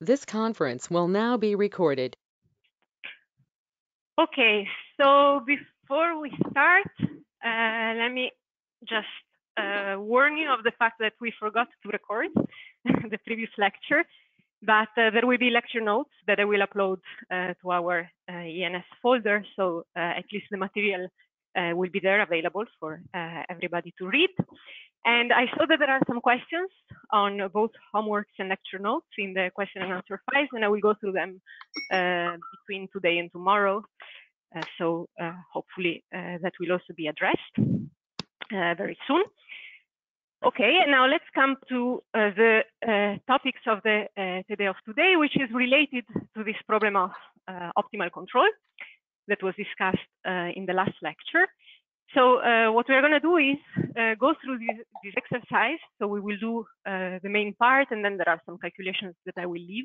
This conference will now be recorded. Okay, so before we start, uh, let me just uh, warn you of the fact that we forgot to record the previous lecture, but uh, there will be lecture notes that I will upload uh, to our uh, ENS folder, so uh, at least the material will be there available for everybody to read. And I saw that there are some questions on both homeworks and lecture notes in the question and answer files, and I will go through them uh, between today and tomorrow. Uh, so uh, hopefully uh, that will also be addressed uh, very soon. Okay, and now let's come to uh, the topics of the today of today, which is related to this problem of optimal control that was discussed in the last lecture. So uh, what we're going to do is uh, go through this, this, exercise. So we will do uh, the main part, and then there are some calculations that I will leave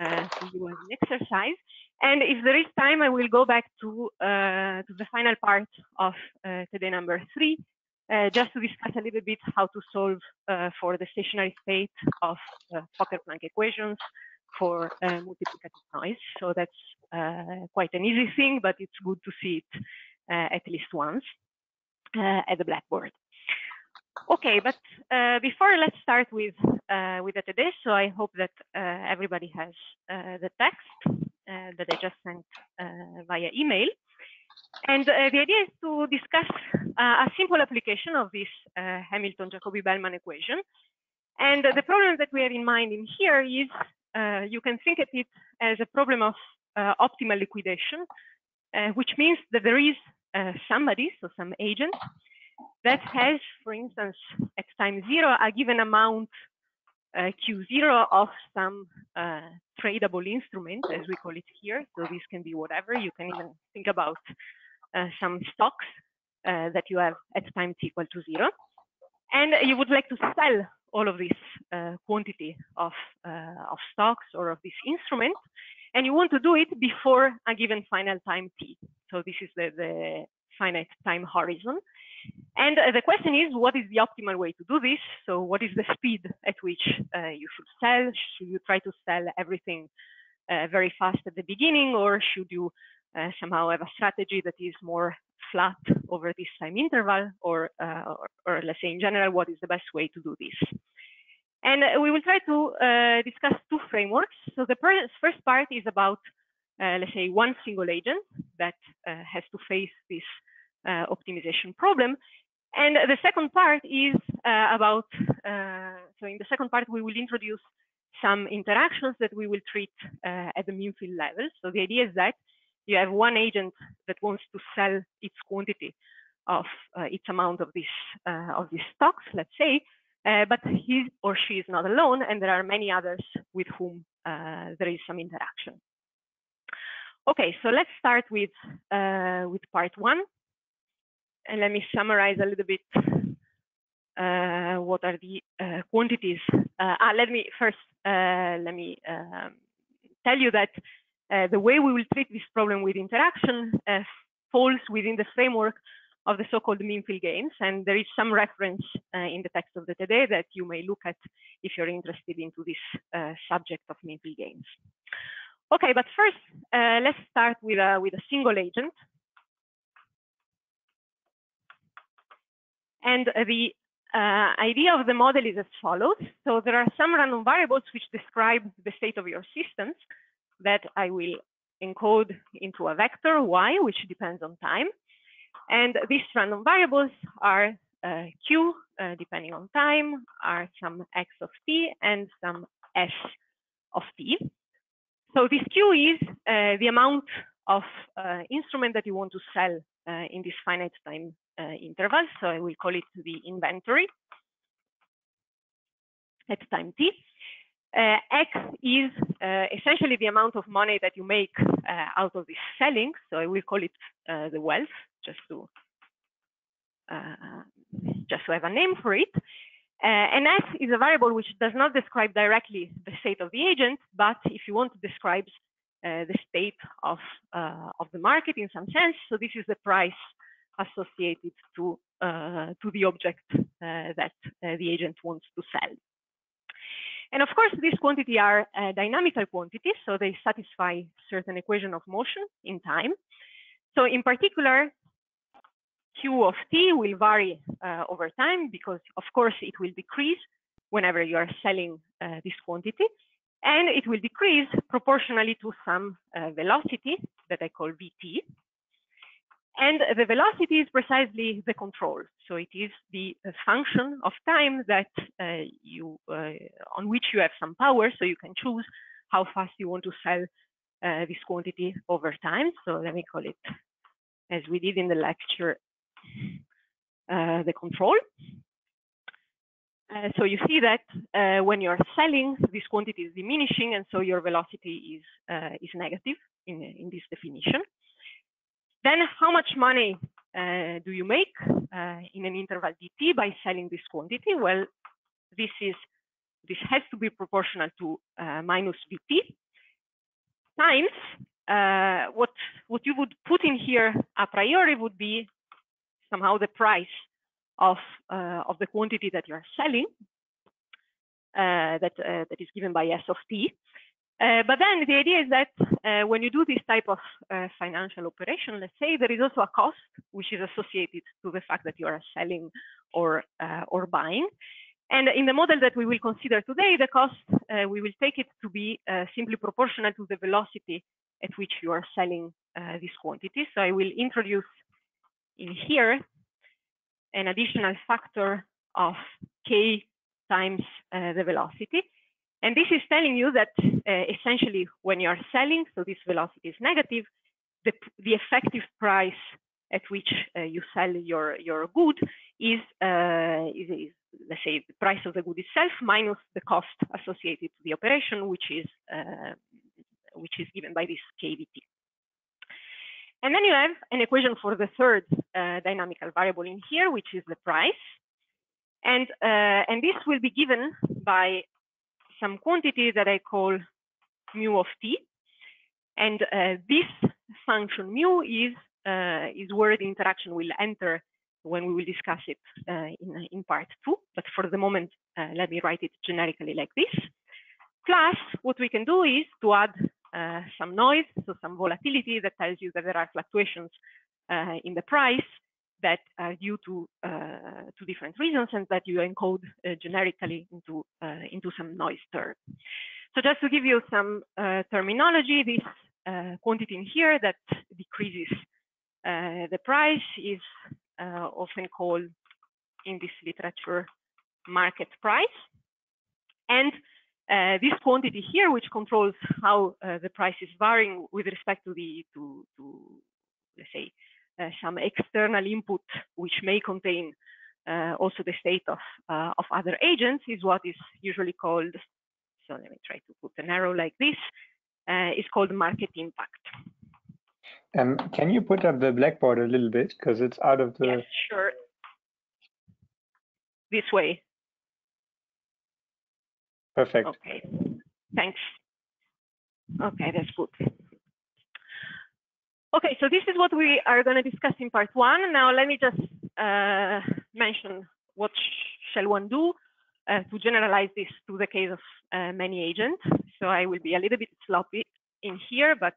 uh, to you as an exercise. And if there is time, I will go back to uh, to the final part of uh, TD number three, just to discuss a little bit how to solve for the stationary state of Fokker-Planck equations for multiplicative noise. So that's quite an easy thing, but it's good to see it at least once uh, at the Blackboard. Okay, but uh, before let's start with with the TD. So I hope that everybody has the text that I just sent via email. And uh, the idea is to discuss uh, a simple application of this uh, Hamilton-Jacobi-Bellman equation. And the problem that we have in mind in here is you can think of it as a problem of optimal liquidation, which means that there is uh, somebody, so some agent, that has, for instance, at time zero, a given amount uh, Q0 of some uh, tradable instrument, as we call it here. So this can be whatever. You can even think about uh, some stocks uh, that you have at time t equal to zero. And you would like to sell all of this uh, quantity of, of stocks or of this instrument and you want to do it before a given final time t. So this is the, the finite time horizon. And uh, the question is, what is the optimal way to do this? So what is the speed at which uh, you should sell? Should you try to sell everything uh, very fast at the beginning, or should you uh, somehow have a strategy that is more flat over this time interval, or, uh, or, or let's say in general, what is the best way to do this? And we will try to uh, discuss two frameworks. So the first part is about, uh, let's say, one single agent that uh, has to face this uh, optimization problem. And the second part is uh, about, uh, so in the second part, we will introduce some interactions that we will treat at the mean field level. So the idea is that you have one agent that wants to sell its quantity of its amount of this of these stocks, let's say, uh, but he or she is not alone, and there are many others with whom uh, there is some interaction. Okay, so let's start with uh, with part one, and let me summarize a little bit uh, what are the uh, quantities. ah, let me first let me um, tell you that the way we will treat this problem with interaction falls within the framework of the so-called mean field games. And there is some reference uh, in the text of the TD that you may look at if you're interested into this uh, subject of mean field games. Okay, but first, uh, let's start with a, with a single agent. And the uh, idea of the model is as follows. So there are some random variables which describe the state of your systems that I will encode into a vector y, which depends on time. And these random variables are uh, q, uh, depending on time, are some x of t and some s of t. So this q is uh, the amount of uh, instrument that you want to sell uh, in this finite time uh, interval. So I will call it the inventory at time t. Uh, X is uh, essentially the amount of money that you make uh, out of this selling. So I will call it the wealth just to uh, just to have a name for it. Uh, and S is a variable which does not describe directly the state of the agent, but if you want to describe uh, the state of uh, of the market in some sense. So this is the price associated to uh, to the object uh, that the agent wants to sell. And of course, these quantities are uh, dynamical quantities, so they satisfy certain equation of motion in time. So in particular, Q of t will vary uh, over time because, of course, it will decrease whenever you are selling uh, this quantity, and it will decrease proportionally to some uh, velocity that I call Vt. And the velocity is precisely the control. So it is the function of time that uh, you uh, on which you have some power. So you can choose how fast you want to sell uh, this quantity over time. So let me call it, as we did in the lecture, uh, the control. Uh, so you see that uh, when you're selling, this quantity is diminishing, and so your velocity is is negative in in this definition. Then how much money uh, do you make uh, in an interval dt by selling this quantity? Well, this is this has to be proportional to uh, minus vt times uh, what what you would put in here a priori would be somehow the price of uh, of the quantity that you are selling uh, that that is given by s of t but then the idea is that uh, when you do this type of uh, financial operation, let's say there is also a cost which is associated to the fact that you are selling or uh, or buying. And in the model that we will consider today, the cost uh, we will take it to be uh, simply proportional to the velocity at which you are selling this quantity. So I will introduce in here an additional factor of k times the velocity. And this is telling you that uh, essentially when you are selling, so this velocity is negative, the, the effective price at which uh, you sell your, your good is, uh, is, is, let's say, the price of the good itself minus the cost associated to the operation, which is, uh, which is given by this KVT. And then you have an equation for the third uh, dynamical variable in here, which is the price. And, uh, and this will be given by some quantity that I call mu of t. And uh, this function mu is, uh, is where the interaction will enter when we will discuss it uh, in, in part two. But for the moment, uh, let me write it generically like this. Plus, what we can do is to add uh, some noise, so some volatility that tells you that there are fluctuations uh, in the price that are due to uh, to different reasons and that you encode uh, generically into uh, into some noise term. So just to give you some terminology, this quantity in here that decreases the price is often called in this literature market price. And uh, this quantity here, which controls how uh, the price is varying with respect to the to, to let's say uh, some external input which may contain uh, also the state of, uh, of other agents is what is usually called, so let me try to put an arrow like this, is called market impact. Um, can you put up the blackboard a little bit because it's out of the. Yes, sure. This way. Perfect. Okay. Thanks. Okay, that's good. Okay, so this is what we are going to discuss in part one. Now, let me just uh, mention what shall one do uh, to generalize this to the case of uh, many agents. So I will be a little bit sloppy in here, but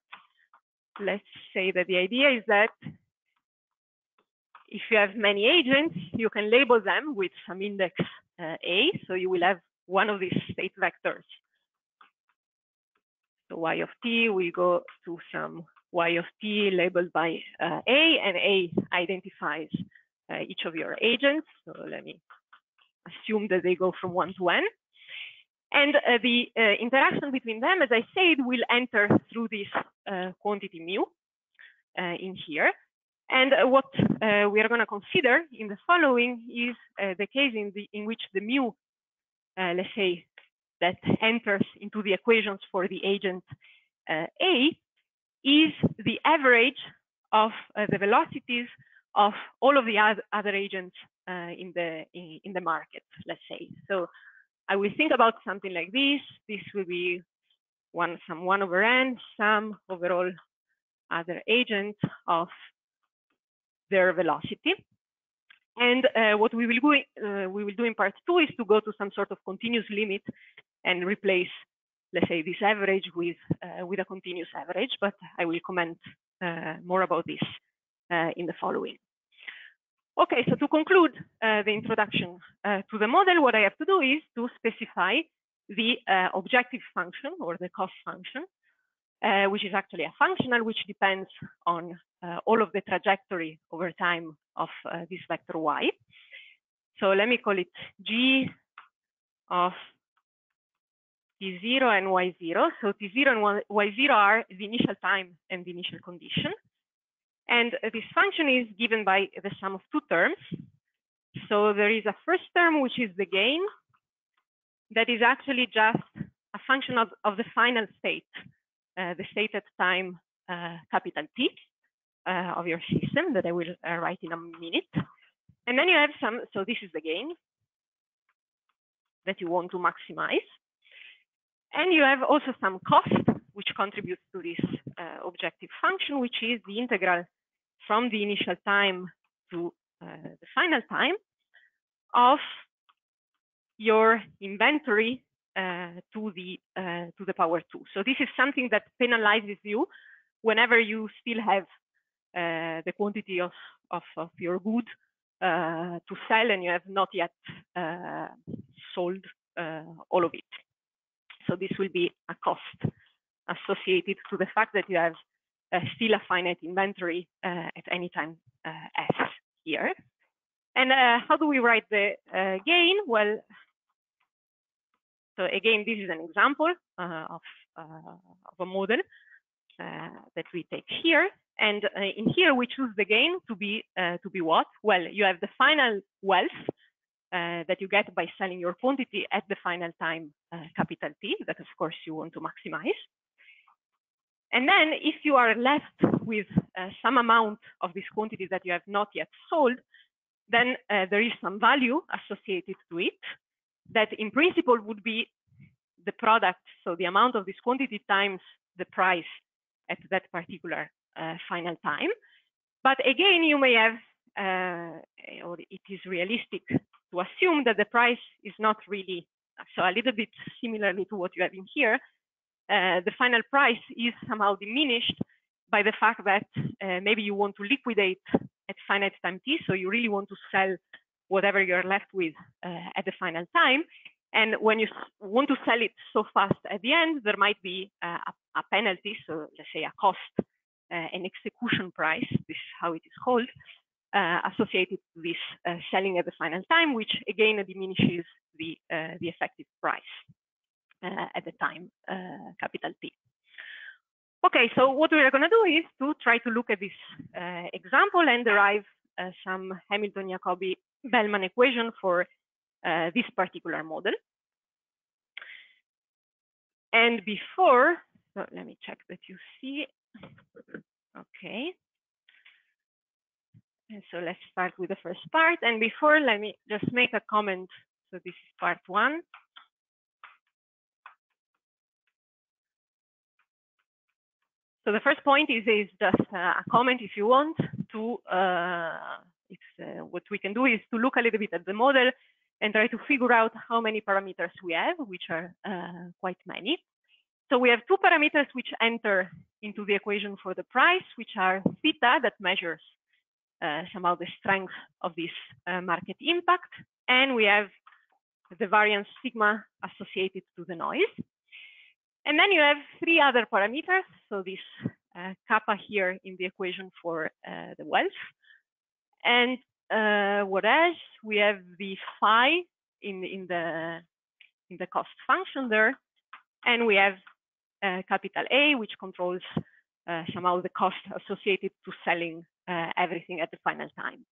let's say that the idea is that if you have many agents, you can label them with some index uh, A. So you will have one of these state vectors. So y of t will go to some y of t labeled by uh, A, and A identifies uh, each of your agents. So let me assume that they go from one to n. And uh, the uh, interaction between them, as I said, will enter through this uh, quantity mu uh, in here. And what we are going to consider in the following is the case in, the, in which the mu, let's say, that enters into the equations for the agent A is the average of uh, the velocities of all of the other agents uh, in the in, in, the market, let's say. So I will think about something like this. This will be one some one over n, sum overall other agents of their velocity. And uh, what we will do uh, we will do in part two is to go to some sort of continuous limit and replace, let's say, this average with, uh, with a continuous average, but I will comment uh, more about this uh, in the following. Okay, so to conclude uh, the introduction uh, to the model, what I have to do is to specify the uh, objective function or the cost function, which is actually a functional which depends on all of the trajectory over time of this vector y. So let me call it g of t0 and y0. So t0 and y0 are the initial time and the initial condition. And this function is given by the sum of two terms. So there is a first term, which is the gain, that is actually just a function of, of the final state, uh, the state at time uh, capital T uh, of your system that I will uh, write in a minute. And then you have some, so this is the gain that you want to maximize. And you have also some cost, which contributes to this uh, objective function, which is the integral from the initial time to uh, the final time of your inventory uh, to the uh, to the power two. So this is something that penalizes you whenever you still have uh, the quantity of, of, of your good uh, to sell and you have not yet sold all of it. So this will be a cost associated to the fact that you have uh, still a finite inventory uh, at any time uh, s here. And uh, how do we write the uh, gain? Well, so again, this is an example uh, of, of a model that we take here. And in here, we choose the gain to be to be what? Well, you have the final wealth uh, that you get by selling your quantity at the final time uh, capital T that of course you want to maximize. And then if you are left with uh, some amount of this quantity that you have not yet sold, then uh, there is some value associated to it that in principle would be the product, so the amount of this quantity times the price at that particular uh, final time. But again, you may have, uh, or it is realistic to assume that the price is not really, so a little bit similarly to what you have in here, uh, the final price is somehow diminished by the fact that uh, maybe you want to liquidate at finite time t, so you really want to sell whatever you're left with uh, at the final time. And when you want to sell it so fast at the end, there might be a, a penalty, so let's say a cost, uh, an execution price, this is how it is called, associated to this uh, selling at the final time, which again diminishes the, the effective price. Uh, at the time, uh, capital T. Okay, so what we are going to do is to try to look at this uh, example and derive some Hamilton-Jacobi-Bellman equation for this particular model. And before, so let me check that you see. Okay. And so let's start with the first part. And before, let me just make a comment. So this is part one. So the first point is, is just a comment if you want to, uh, it's, uh, what we can do is to look a little bit at the model and try to figure out how many parameters we have, which are uh, quite many. So we have two parameters which enter into the equation for the price, which are theta that measures somehow the strength of this uh, market impact, and we have the variance sigma associated to the noise. And then you have three other parameters. So this uh, kappa here in the equation for uh, the wealth. And uh, what else? We have the phi in, in, the, in the cost function there. And we have uh, capital A, which controls uh, somehow the cost associated to selling uh, everything at the final time.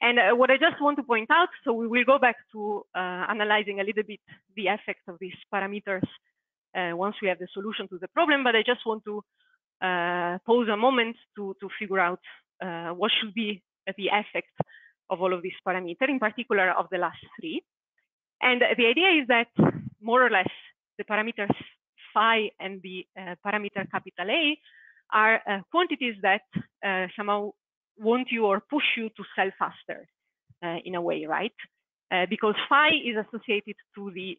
And uh, what I just want to point out, so we will go back to uh, analyzing a little bit the effect of these parameters uh, once we have the solution to the problem, but I just want to uh, pause a moment to, to figure out what should be the effect of all of these parameters, in particular of the last three. And the idea is that more or less the parameters phi and the uh, parameter capital A are uh, quantities that uh, somehow want you or push you to sell faster in a way, right? because phi is associated to the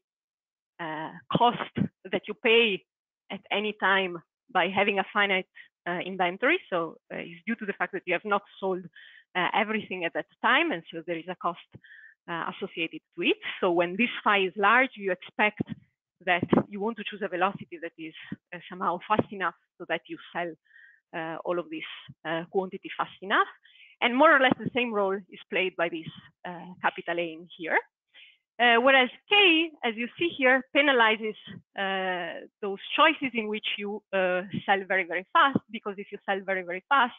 uh, cost that you pay at any time by having a finite uh, inventory. So uh, it's due to the fact that you have not sold uh, everything at that time, and so there is a cost uh, associated to it. So when this phi is large, you expect that you want to choose a velocity that is uh, somehow fast enough so that you sell uh, all of this uh, quantity fast enough. And more or less the same role is played by this uh, capital A in here. Uh, whereas K, as you see here, penalizes uh, those choices in which you sell very, very fast, because if you sell very, very fast,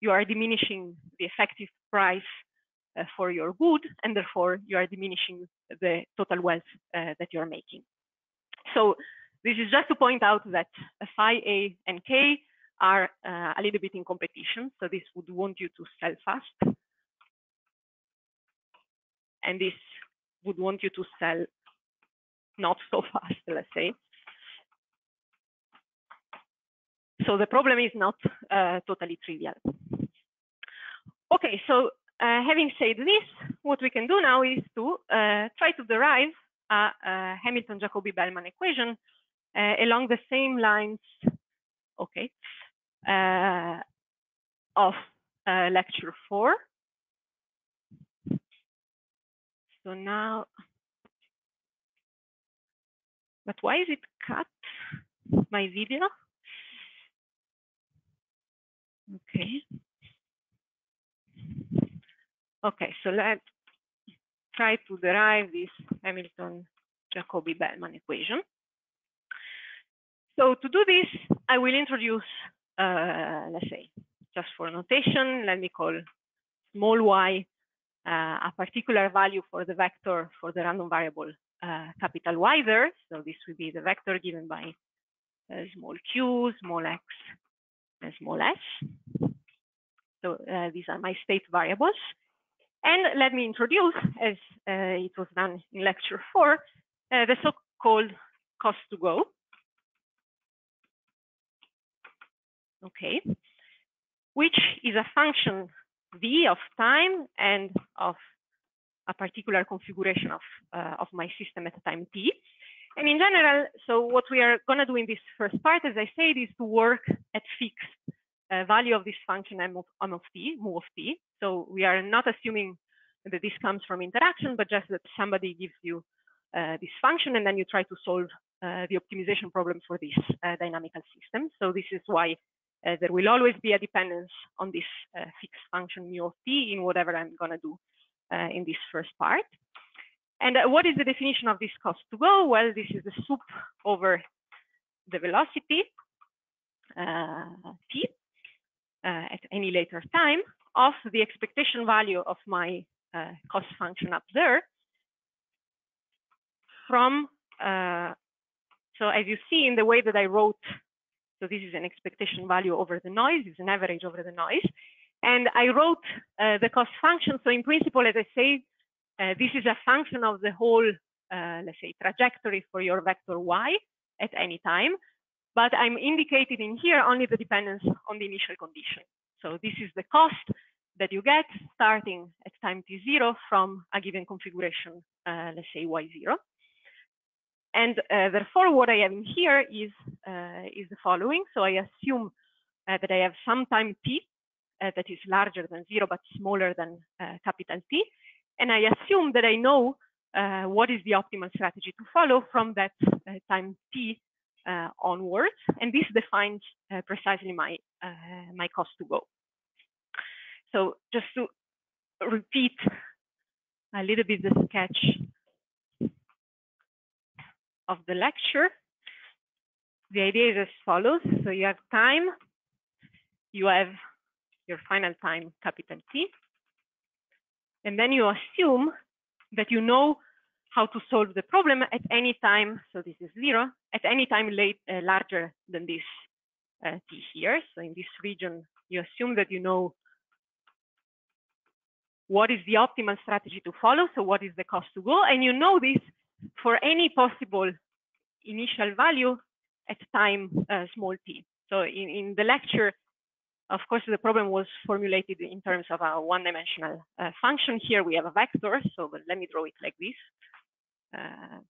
you are diminishing the effective price for your good, and therefore you are diminishing the total wealth that you're making. So this is just to point out that phi A and K are uh, a little bit in competition. So this would want you to sell fast. And this would want you to sell not so fast, let's say. So the problem is not uh, totally trivial. Okay, so uh, having said this, what we can do now is to uh, try to derive a, Hamilton-Jacobi-Bellman equation uh, along the same lines, okay, uh, of uh, lecture four. So now, but why is it cut, my video? Okay. Okay, so let's try to derive this Hamilton-Jacobi-Bellman equation. So to do this, I will introduce, uh, let's say, just for notation, let me call small y uh, a particular value for the vector for the random variable uh, capital Y there. So this will be the vector given by uh, small q, small x, and small s. So uh, these are my state variables. And let me introduce, as uh, it was done in lecture four, uh, the so-called cost to go. Okay, which is a function v of time and of a particular configuration of, uh, of my system at time t. And in general, so what we are going to do in this first part, as I said, is to work at fixed uh, value of this function m of, m of t, mu of t. So we are not assuming that this comes from interaction, but just that somebody gives you uh, this function and then you try to solve uh, the optimization problem for this uh, dynamical system. So this is why uh, there will always be a dependence on this fixed function mu of t in whatever I'm going to do in this first part. And what is the definition of this cost to go? Well, this is the sup over the velocity t at any later time of the expectation value of my uh, cost function up there from, uh, so as you see in the way that I wrote, so this is an expectation value over the noise, is an average over the noise. And I wrote uh, the cost function. So in principle, as I say, uh, this is a function of the whole, uh, let's say, trajectory for your vector y at any time but I'm indicating in here only the dependence on the initial condition. So this is the cost that you get starting at time t0 from a given configuration, uh, let's say y0. And uh, therefore, what I have in here is, uh, is the following. So I assume uh, that I have some time t uh, that is larger than zero, but smaller than uh, capital T. And I assume that I know what is the optimal strategy to follow from that time t uh, onwards, and this defines uh, precisely my uh, my cost to go. So just to repeat a little bit the sketch of the lecture, the idea is as follows. So you have time, you have your final time, capital T, and then you assume that you know how to solve the problem at any time. So this is zero at any time late, uh, larger than this uh, t here. So in this region, you assume that you know what is the optimal strategy to follow. So what is the cost to go? And you know this for any possible initial value at time uh, small t. So in, in the lecture, of course, the problem was formulated in terms of a one-dimensional uh, function. Here we have a vector, so let me draw it like this. Uh,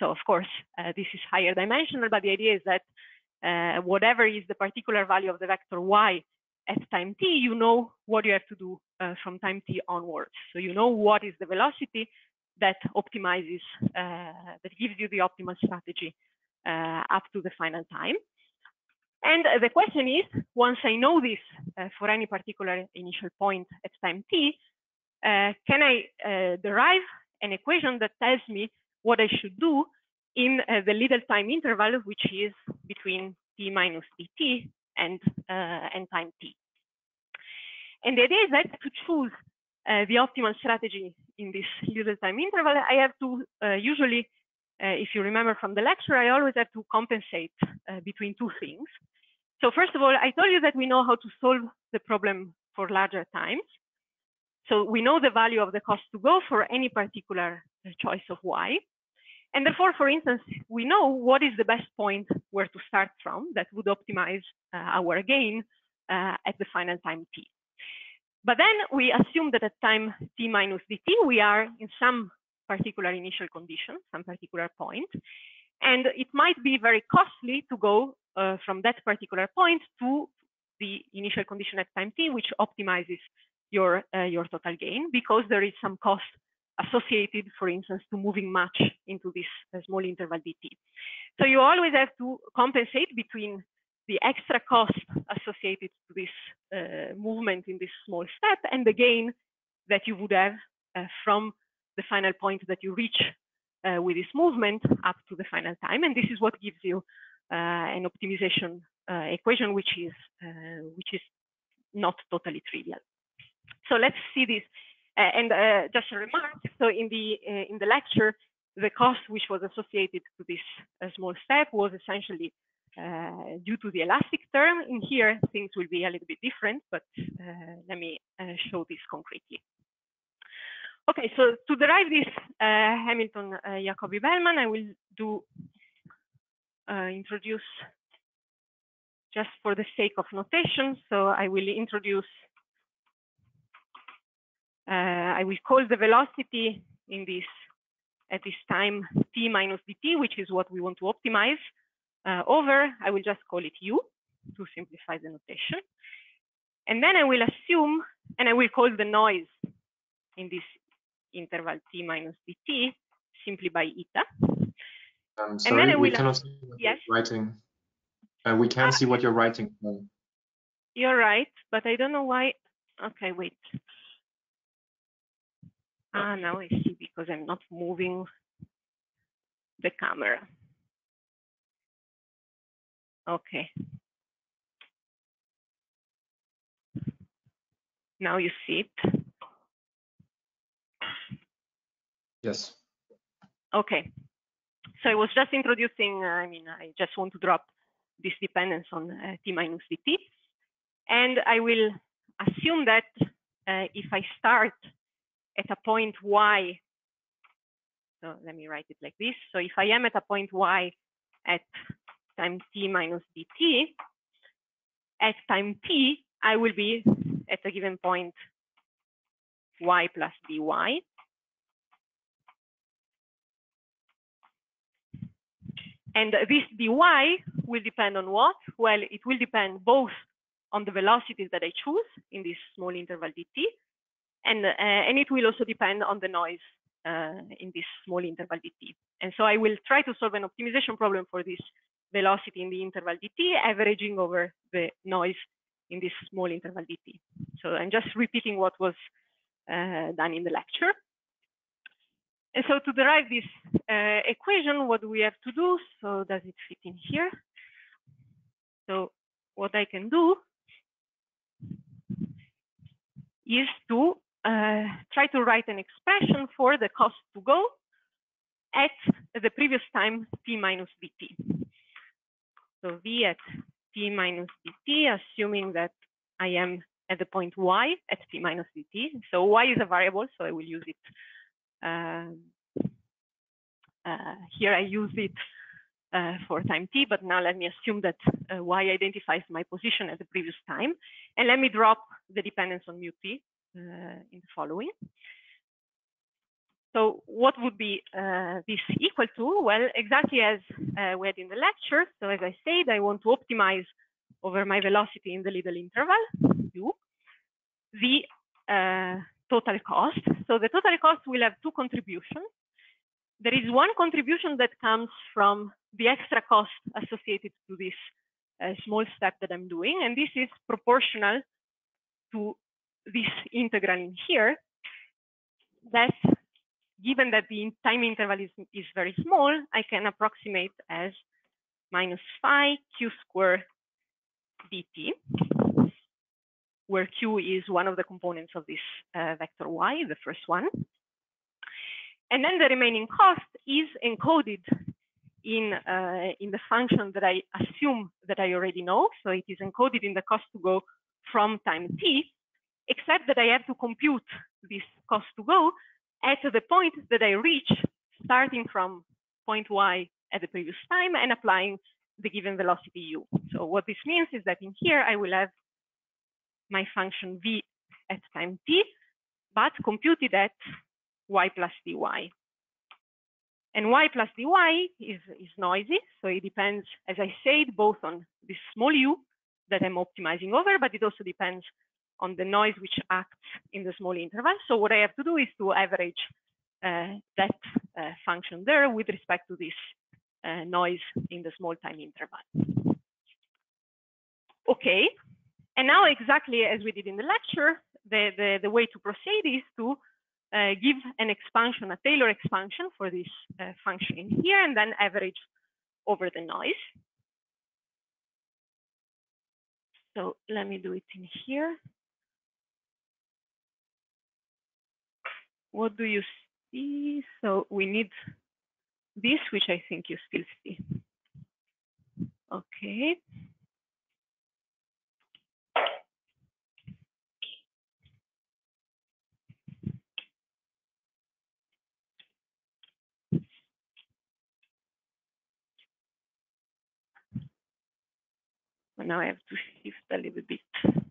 So of course, uh, this is higher dimensional, but the idea is that uh, whatever is the particular value of the vector y at time t, you know what you have to do uh, from time t onwards. So you know what is the velocity that optimizes, uh, that gives you the optimal strategy uh, up to the final time. And the question is, once I know this uh, for any particular initial point at time t, can I derive an equation that tells me what I should do in uh, the little time interval, which is between t minus dt and, uh, and time t. And the idea is that to choose uh, the optimal strategy in this little time interval, I have to uh, usually, uh, if you remember from the lecture, I always have to compensate uh, between two things. So first of all, I told you that we know how to solve the problem for larger times. So we know the value of the cost to go for any particular choice of y. And therefore, for instance, we know what is the best point where to start from that would optimize uh, our gain uh, at the final time t. But then we assume that at time t minus dt, we are in some particular initial condition, some particular point. And it might be very costly to go uh, from that particular point to the initial condition at time t, which optimizes your, uh, your total gain because there is some cost associated, for instance, to moving much into this uh, small interval dt. So you always have to compensate between the extra cost associated to this uh, movement in this small step and the gain that you would have uh, from the final point that you reach uh, with this movement up to the final time. And this is what gives you uh, an optimization equation, which is which is not totally trivial. So let's see this uh, and uh, just a remark, so in the, uh, in the lecture, the cost which was associated to this small step was essentially uh, due to the elastic term. In here, things will be a little bit different, but uh, let me uh, show this concretely. Okay, so to derive this Hamilton Jacobi Bellman, I will do introduce just for the sake of notation. So I will introduce I will call the velocity in this at this time t minus dt, which is what we want to optimize uh, over. I will just call it u to simplify the notation. And then I will assume, and I will call the noise in this interval t minus dt simply by eta. Um, sorry, we cannot see what yes? you're writing. Uh, we can ah, see what you're writing. You're right, but I don't know why. Okay, wait. Ah, now I see because I'm not moving the camera. Okay. Now you see it. Yes. Okay. So I was just introducing, uh, I mean, I just want to drop this dependence on uh, t minus dt. And I will assume that uh, if I start at a point y, so let me write it like this. So if I am at a point y at time t minus dt, at time t, I will be at a given point y plus dy. And this dy will depend on what? Well, it will depend both on the velocities that I choose in this small interval dt, and, uh, and it will also depend on the noise uh, in this small interval dt. And so I will try to solve an optimization problem for this velocity in the interval dt, averaging over the noise in this small interval dt. So I'm just repeating what was uh, done in the lecture. And so to derive this uh, equation, what do we have to do? So does it fit in here? So what I can do is to uh, try to write an expression for the cost to go at the previous time t minus dt. So v at t minus dt, assuming that I am at the point y at t minus dt. So y is a variable, so I will use it. Uh, uh, here I use it uh, for time t, but now let me assume that uh, y identifies my position at the previous time. And let me drop the dependence on mu t in the following. So what would be uh, this equal to? Well, exactly as uh, we had in the lecture. So as I said, I want to optimize over my velocity in the little interval, u, the uh, total cost. So the total cost will have two contributions. There is one contribution that comes from the extra cost associated to this uh, small step that I'm doing, and this is proportional to this integral in here. That given that the time interval is, is very small, I can approximate as minus phi q squared dt, where q is one of the components of this uh, vector y, the first one. And then the remaining cost is encoded in, uh, in the function that I assume that I already know. So it is encoded in the cost to go from time t, except that I have to compute this cost to go at the point that I reach, starting from point y at the previous time and applying the given velocity u. So what this means is that in here I will have my function v at time t, but computed at y plus dy. And y plus dy is, is noisy, so it depends, as I said, both on this small u that I'm optimizing over, but it also depends on the noise which acts in the small interval. So what I have to do is to average uh, that uh, function there with respect to this uh, noise in the small time interval. Okay, and now exactly as we did in the lecture, the, the, the way to proceed is to uh, give an expansion, a Taylor expansion for this uh, function in here, and then average over the noise. So let me do it in here. What do you see? So we need this, which I think you still see. Okay. But now I have to shift a little bit.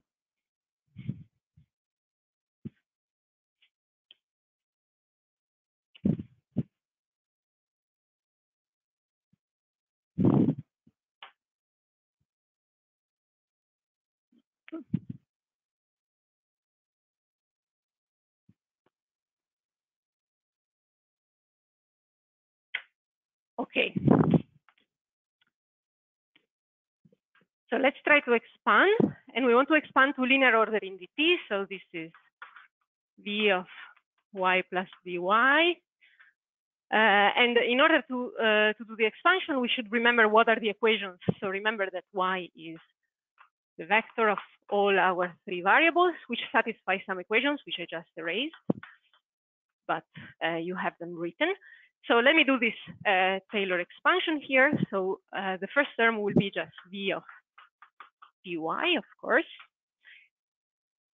Okay. So let's try to expand, and we want to expand to linear order in dt. So this is v of y plus dy. Uh, and in order to uh, to do the expansion, we should remember what are the equations. So remember that y is the vector of all our three variables, which satisfy some equations, which I just erased, but uh, you have them written. So let me do this uh, Taylor expansion here. So uh, the first term will be just v of dy, of course.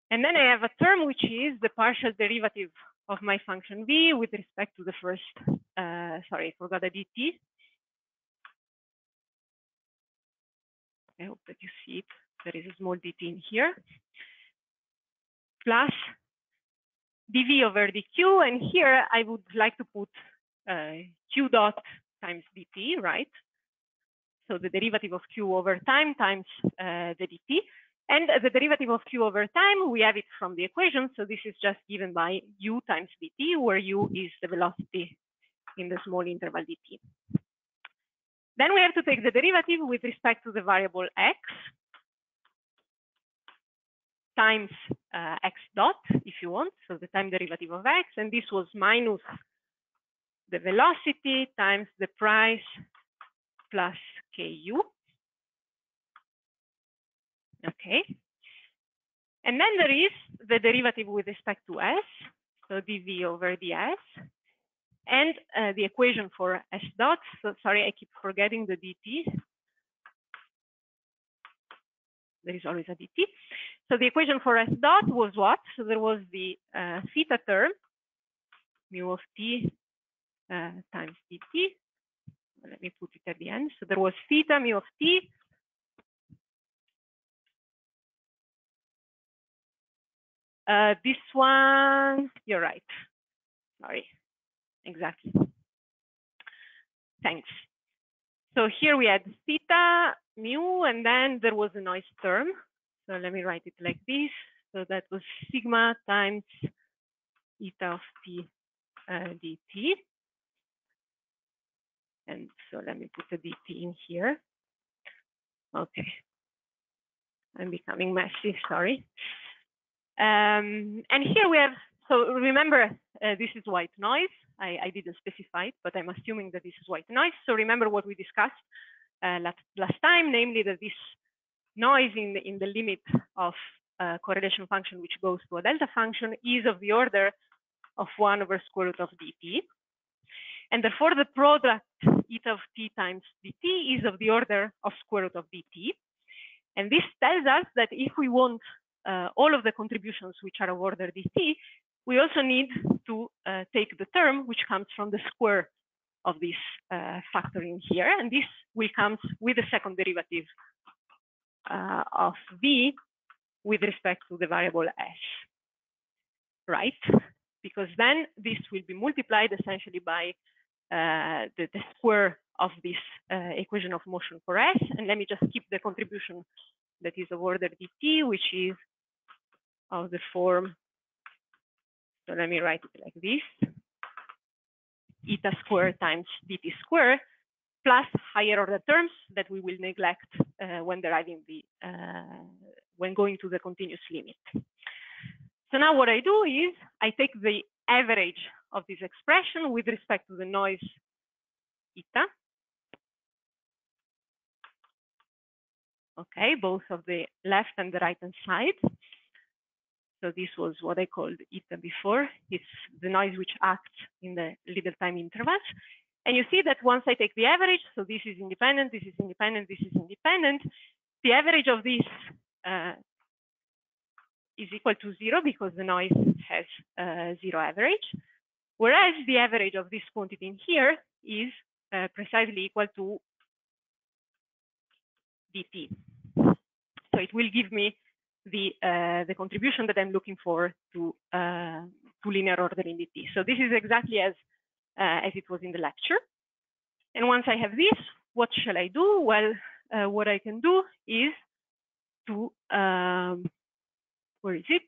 And then I have a term which is the partial derivative of my function v with respect to the first, uh, sorry, I forgot the dt. I hope that you see it. There is a small dt in here. Plus dv over dq. And here I would like to put q dot times dt, right? So the derivative of q over time times uh, the dt. And the derivative of q over time, we have it from the equation. So this is just given by u times dt, where u is the velocity in the small interval dt. Then we have to take the derivative with respect to the variable x times uh, x dot, if you want, so the time derivative of x, and this was minus the velocity times the price plus ku. Okay. And then there is the derivative with respect to s, so dv over ds, and uh, the equation for s dot. So sorry, I keep forgetting the dt. There is always a dt. So the equation for s dot was what? So there was the uh, theta term, mu of t times dt. Let me put it at the end. So there was theta mu of t Uh, this one, you're right. Sorry. exactly. Thanks. So here we had theta, mu, and then there was a noise term. So let me write it like this. So that was sigma times eta of t uh, dt. And so let me put the DP in here. Okay. I'm becoming messy, sorry. Um, and here we have, so remember, uh, this is white noise. I, I, didn't specify it, but I'm assuming that this is white noise. So remember what we discussed uh, last, last time, namely that this noise in the, in the limit of uh, correlation function, which goes to a delta function, is of the order of 1 over square root of dt. And therefore, the product eta of t times dt is of the order of square root of dt. And this tells us that if we want uh, all of the contributions which are of order dt, we also need to uh, take the term which comes from the square of this uh, factor in here. And this will come with the second derivative uh, of v with respect to the variable s, right? Because then this will be multiplied essentially by the, the, square of this uh, equation of motion for s. And let me just keep the contribution that is of order dt, which is of the form. So let me write it like this. Eta square times dt square plus higher order terms that we will neglect uh, when deriving the, uh, when going to the continuous limit. So now what I do is I take the average of this expression with respect to the noise eta. Okay, both of the left and the right hand side. So this was what I called eta before. It's the noise which acts in the little time intervals. And you see that once I take the average, so this is independent, this is independent, this is independent, the average of this uh, is equal to zero because the noise has uh, zero average. Whereas the average of this quantity in here is uh, precisely equal to dt. So it will give me the uh, the contribution that I'm looking for to uh, to linear order in dt. So this is exactly as uh, as it was in the lecture. And once I have this, what shall I do? Well, uh, what I can do is to um, where is it?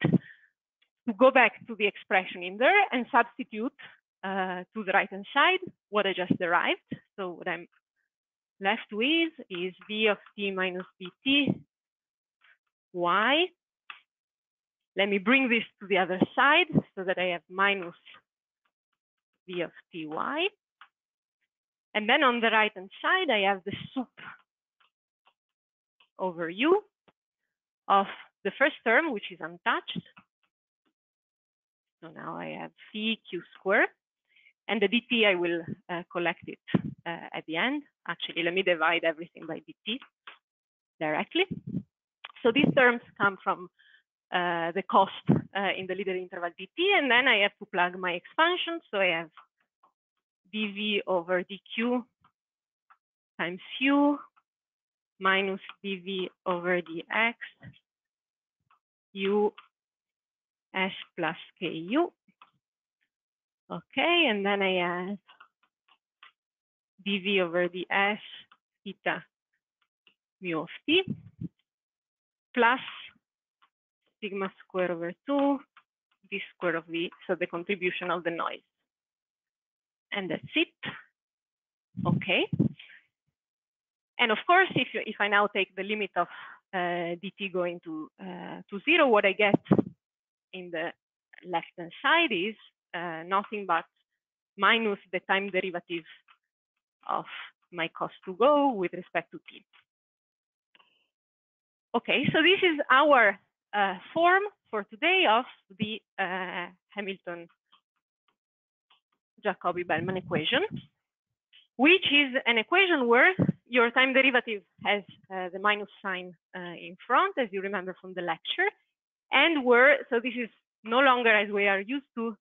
To go back to the expression in there and substitute uh, to the right hand side what I just derived. So what I'm left with is v of t minus dt y. Let me bring this to the other side so that I have minus v of ty. And then on the right hand side, I have the sup over u of the first term, which is untouched. So now I have c q squared. And the dt, I will uh, collect it uh, at the end. Actually, let me divide everything by dt directly. So these terms come from uh, the cost uh, in the little interval dt, and then I have to plug my expansion. So I have dv over dq times u minus dv over dx u s plus ku. Okay, and then I add dv over ds theta mu of t plus sigma square over 2 d square of v, so the contribution of the noise. And that's it. Okay. And of course, if, you, if I now take the limit of uh, dt going to, uh, to zero, what I get in the left-hand side is uh, nothing but minus the time derivative of my cost to go with respect to t. Okay, so this is our uh, form for today of the uh, Hamilton Jacobi Bellman equation, which is an equation where your time derivative has uh, the minus sign uh, in front, as you remember from the lecture, and where, so this is no longer as we are used to,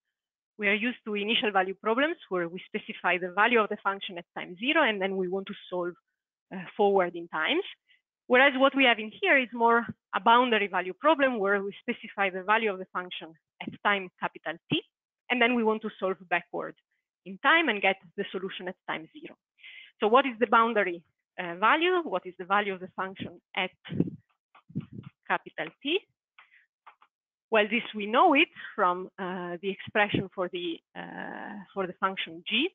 we are used to initial value problems where we specify the value of the function at time zero, and then we want to solve uh, forward in times. Whereas what we have in here is more a boundary value problem where we specify the value of the function at time capital T, and then we want to solve backward in time and get the solution at time zero. So what is the boundary uh, value? What is the value of the function at capital T? Well, this we know it from uh, the expression for the uh, for the function g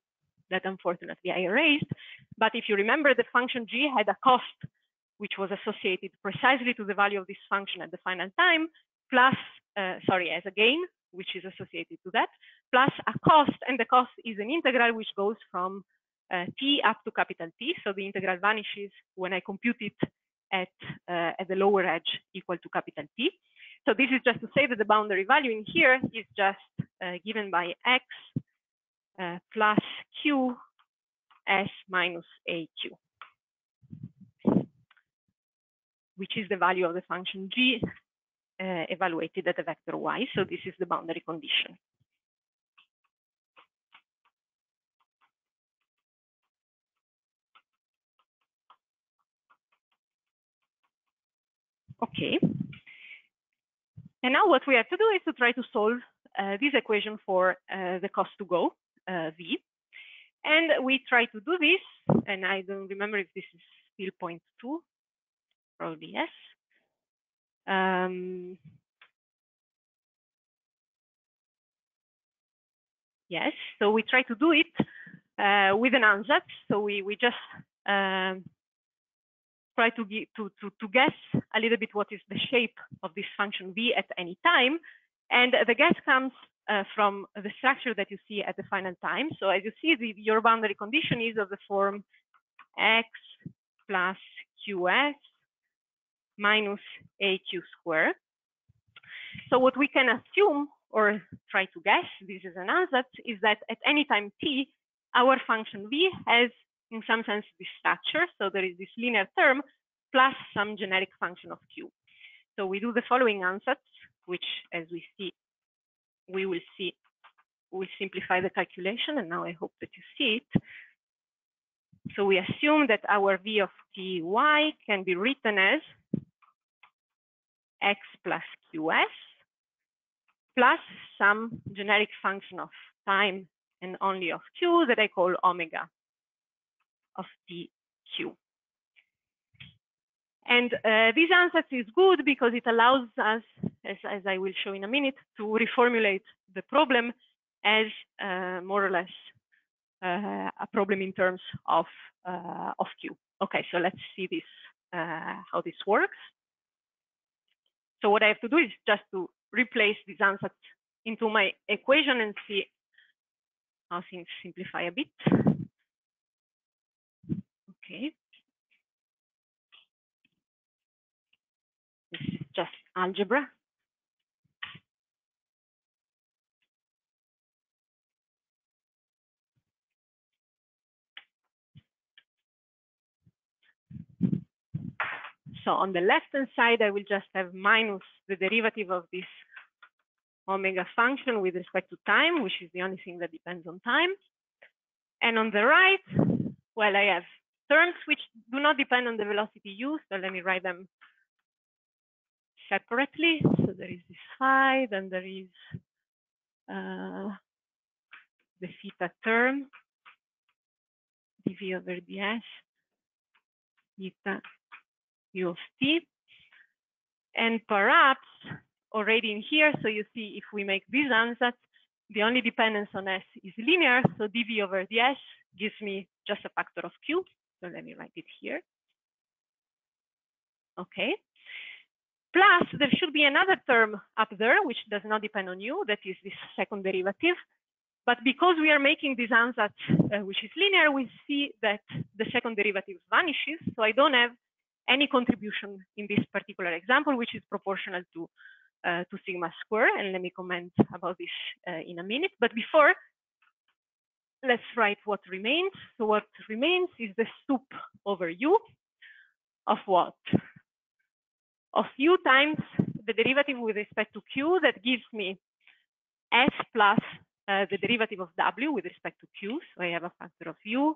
that unfortunately I erased. But if you remember, the function g had a cost which was associated precisely to the value of this function at the final time, plus, uh, sorry, as a gain, which is associated to that, plus a cost, and the cost is an integral which goes from uh, t up to capital T. So the integral vanishes when I compute it at, uh, at the lower edge equal to capital T. So this is just to say that the boundary value in here is just uh, given by x uh, plus q s minus aq which is the value of the function g uh, evaluated at the vector y. So this is the boundary condition. Okay. And now what we have to do is to try to solve uh, this equation for uh, the cost to go, uh, v. And we try to do this, and I don't remember if this is still point two, probably yes. Um, yes, so we try to do it uh, with an ansatz. So we, we just um, try to, to, to, to guess a little bit what is the shape of this function v at any time. And the guess comes uh, from the structure that you see at the final time. So as you see, the, your boundary condition is of the form x plus qs minus aq squared. So what we can assume or try to guess, this is an ansatz, is that at any time t, our function v has in some sense this structure. So there is this linear term plus some generic function of q. So we do the following ansatz, which as we see, we will see, we'll simplify the calculation. And now I hope that you see it. So we assume that our v of ty can be written as x plus qs plus some generic function of time and only of q that I call omega of dq. And uh, this ansatz is good because it allows us, as, as, I will show in a minute, to reformulate the problem as uh, more or less uh, a problem in terms of, uh, of Q. Okay, so let's see this, uh, how this works. So what I have to do is just to replace this ansatz into my equation and see how things simplify a bit. Okay. Is just algebra. So on the left-hand side, I will just have minus the derivative of this omega function with respect to time, which is the only thing that depends on time. And on the right, well, I have terms which do not depend on the velocity u. So let me write them separately. So there is this phi, then there is uh, the theta term, dv over ds, theta u of t. And perhaps already in here, so you see if we make this ansatz, the only dependence on s is linear, so dv over ds gives me just a factor of q. So let me write it here. Okay. Plus, there should be another term up there, which does not depend on u, that is this second derivative. But because we are making this ansatz, uh, which is linear, we see that the second derivative vanishes. So I don't have any contribution in this particular example, which is proportional to, uh, to sigma square. And let me comment about this uh, in a minute. But before, let's write what remains. So what remains is the sup over u of what? Of u times the derivative with respect to q that gives me s plus uh, the derivative of w with respect to q. So I have a factor of u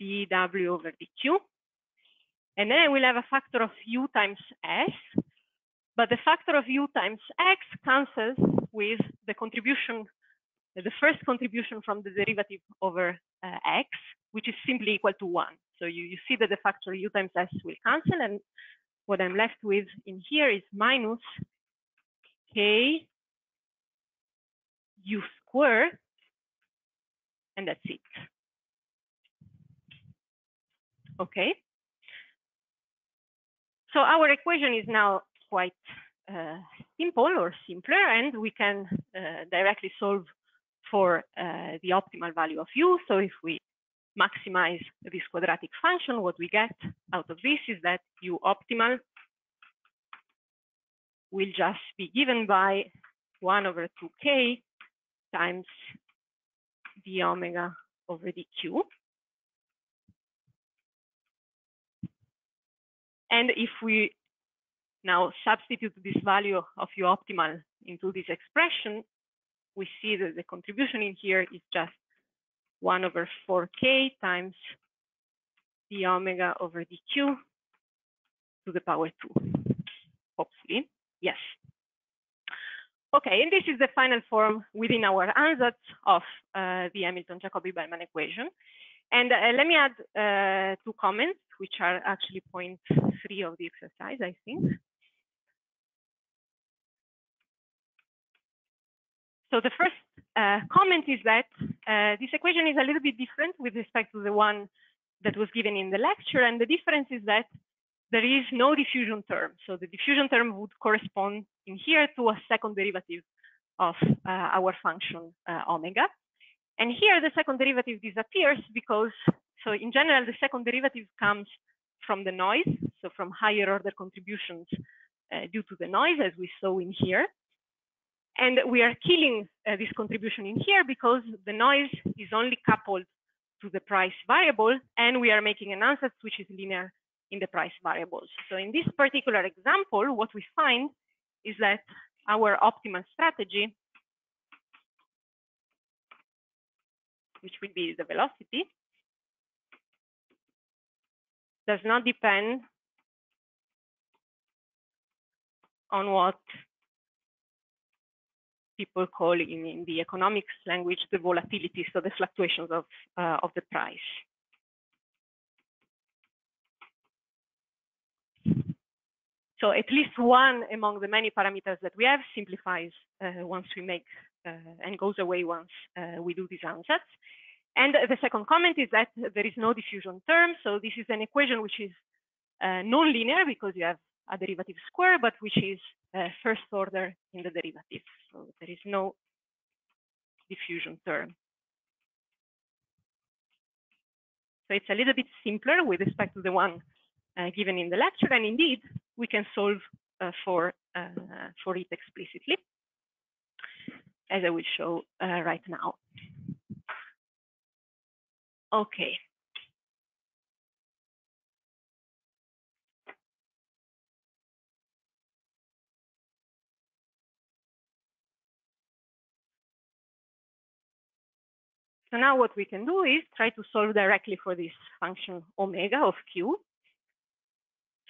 dw over dq. And then I will have a factor of u times s, but the factor of u times x cancels with the contribution the first contribution from the derivative over uh, x, which is simply equal to 1. So you, you see that the factor u times s will cancel, and what I'm left with in here is minus k u square, and that's it. Okay. So our equation is now quite uh, simple or simpler, and we can uh, directly solve for uh, the optimal value of u. So if we maximize this quadratic function, what we get out of this is that u optimal will just be given by 1 over 2k times d omega over dq. And if we now substitute this value of u optimal into this expression, we see that the contribution in here is just 1 over 4k times d omega over dq to the power 2, hopefully. Yes. Okay, and this is the final form within our ansatz of uh, the Hamilton-Jacobi-Bellman equation. And uh, let me add uh, two comments, which are actually point three of the exercise, I think. So the first uh, comment is that uh, this equation is a little bit different with respect to the one that was given in the lecture. And the difference is that there is no diffusion term. So the diffusion term would correspond in here to a second derivative of uh, our function uh, omega. And here the second derivative disappears because, so in general, the second derivative comes from the noise, so from higher order contributions uh, due to the noise, as we saw in here. And we are killing uh, this contribution in here because the noise is only coupled to the price variable, and we are making an ansatz which is linear in the price variables. So in this particular example, what we find is that our optimal strategy, which will be the velocity, does not depend on what people call in, in the economics language the volatility, so the fluctuations of, uh, of the price. So at least one among the many parameters that we have simplifies uh, once we make uh, and goes away once uh, we do these ansatz. And the second comment is that there is no diffusion term. So this is an equation which is uh, non-linear because you have a derivative square, but which is first order in the derivative. So there is no diffusion term. So it's a little bit simpler with respect to the one uh, given in the lecture. And indeed, we can solve uh, for, uh, for it explicitly, as I will show uh, right now. Okay. So now what we can do is try to solve directly for this function omega of q.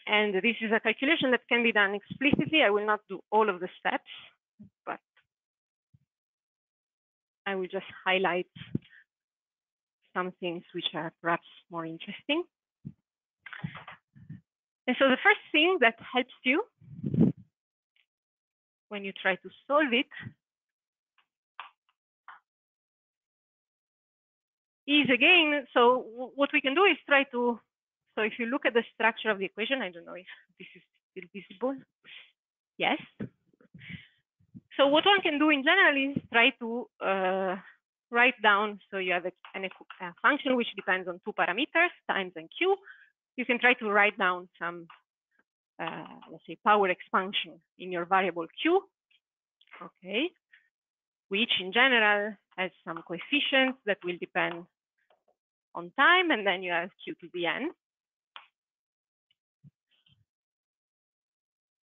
And this is a calculation that can be done explicitly. I will not do all of the steps, but I will just highlight some things which are perhaps more interesting. And so the first thing that helps you when you try to solve it is again, so what we can do is try to, so if you look at the structure of the equation, I don't know if this is still visible. Yes. So what one can do in general is try to uh, write down, so you have a, an, a function which depends on two parameters, times and q. You can try to write down some, uh, let's say, power expansion in your variable q, okay, which in general has some coefficients that will depend on time, and then you have q to the n.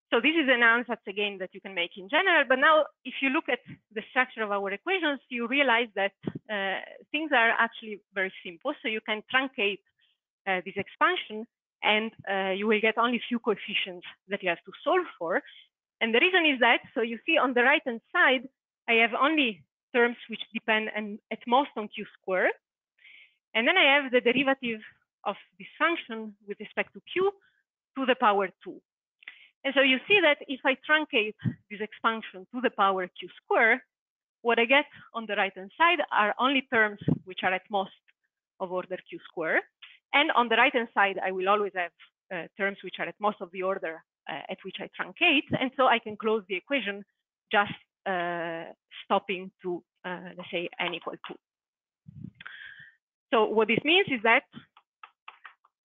So this is an ansatz again that you can make in general, but now if you look at the structure of our equations, you realize that uh, things are actually very simple. So you can truncate uh, this expansion and uh, you will get only few coefficients that you have to solve for. And the reason is that, so you see on the right hand side, I have only terms which depend on, at most on q squared. And then I have the derivative of this function with respect to q to the power 2. And so you see that if I truncate this expansion to the power q square, what I get on the right-hand side are only terms which are at most of order q square. And on the right-hand side, I will always have uh, terms which are at most of the order uh, at which I truncate. And so I can close the equation just uh, stopping to, uh, let's say, n equal 2. So what this means is that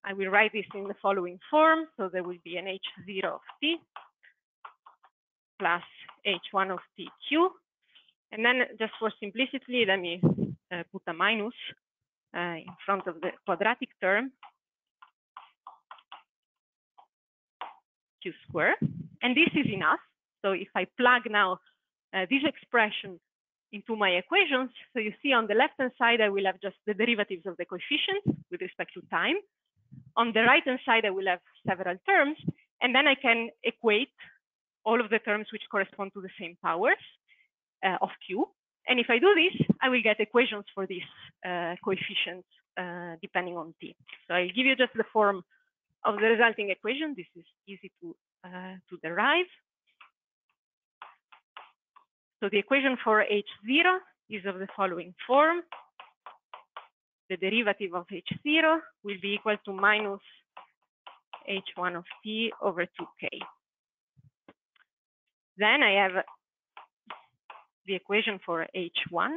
I will write this in the following form. So there will be an h0 of t plus h1 of tq. And then just for simplicity, let me uh, put a minus uh, in front of the quadratic term q squared. And this is enough. So if I plug now uh, this expression into my equations, so you see on the left-hand side, I will have just the derivatives of the coefficients with respect to time. On the right-hand side, I will have several terms, and then I can equate all of the terms which correspond to the same powers uh, of Q. And if I do this, I will get equations for these uh, coefficients uh, depending on T. So I'll give you just the form of the resulting equation. This is easy to, uh, to derive. So the equation for H0 is of the following form. The derivative of H0 will be equal to minus H1 of T over 2K. Then I have the equation for H1,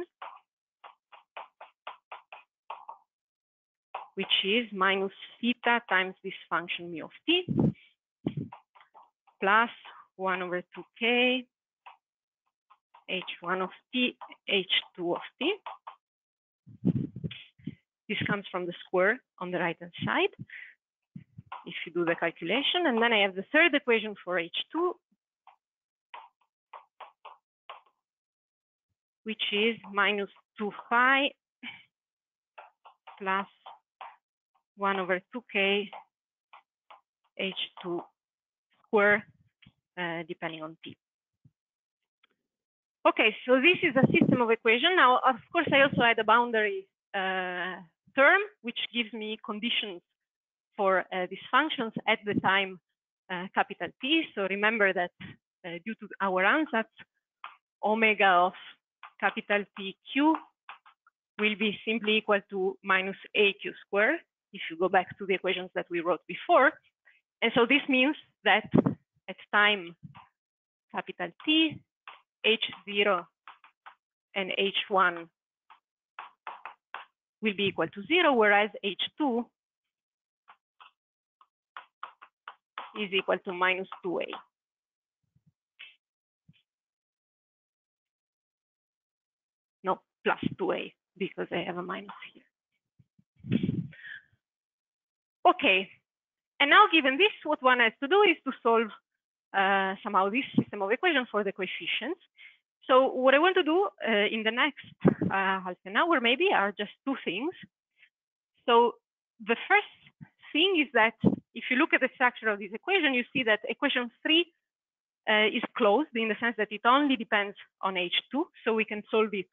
which is minus theta times this function mu of t plus 1 over 2k h1 of t h2 of t. This comes from the square on the right hand side if you do the calculation. And then I have the third equation for h2, which is minus 2 phi plus 1 over 2k h2 square, uh, depending on t. Okay, so this is a system of equation. Now, of course, I also had a boundary uh, term, which gives me conditions for uh, these functions at the time uh, capital T. So remember that uh, due to our ansatz, omega of capital PQ will be simply equal to minus AQ squared if you go back to the equations that we wrote before. And so this means that at time capital T, H0 and H1 will be equal to zero, whereas H2 is equal to minus 2A. No, plus 2A because I have a minus here. Okay, and now given this, what one has to do is to solve uh, somehow this system of equations for the coefficients. So what I want to do uh, in the next uh, half an hour maybe are just two things. So the first thing is that if you look at the structure of this equation, you see that equation three uh, is closed in the sense that it only depends on H2, so we can solve it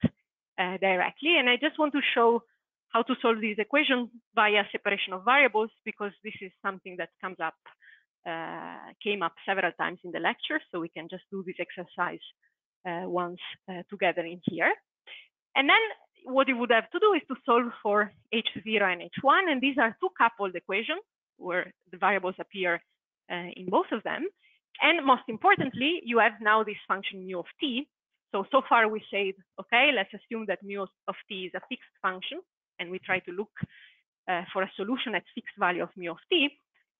uh, directly. And I just want to show how to solve these equations via separation of variables, because this is something that comes up, uh, came up several times in the lecture. So we can just do this exercise once uh, together in here. And then what you would have to do is to solve for H0 and H1. And these are two coupled equations where the variables appear uh, in both of them. And most importantly, you have now this function mu of t. So, so far we said, okay, let's assume that mu of t is a fixed function and we try to look uh, for a solution at fixed value of mu of t.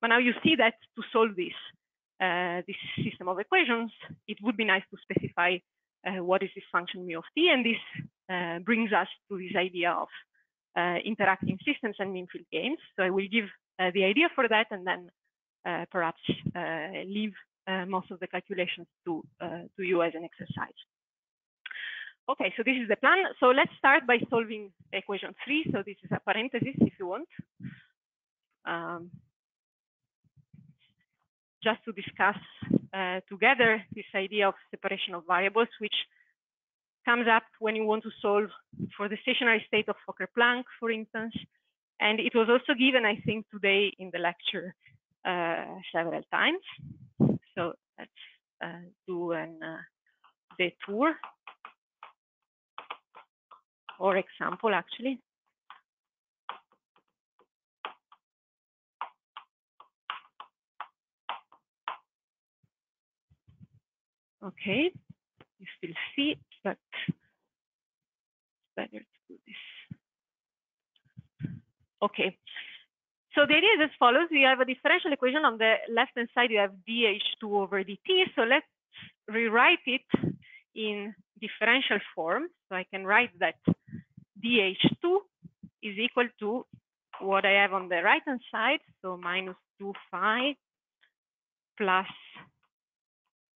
But now you see that to solve this, uh, this system of equations, it would be nice to specify uh, what is this function mu of t, and this uh, brings us to this idea of uh, interacting systems and mean field games. So I will give uh, the idea for that, and then perhaps leave most of the calculations to to you as an exercise. Okay, so this is the plan. So let's start by solving equation three. So this is a parenthesis if you want. Um, just to discuss uh, together this idea of separation of variables, which comes up when you want to solve for the stationary state of Fokker-Planck, for instance. And it was also given, I think, today in the lecture uh, several times. So let's uh, do an uh, detour or example, actually. Okay, you still see, it, but better to do this. Okay, so the idea is as follows. We have a differential equation on the left-hand side. You have dH2 over dt. So let's rewrite it in differential form. So I can write that dH2 is equal to what I have on the right-hand side. So minus 2 phi plus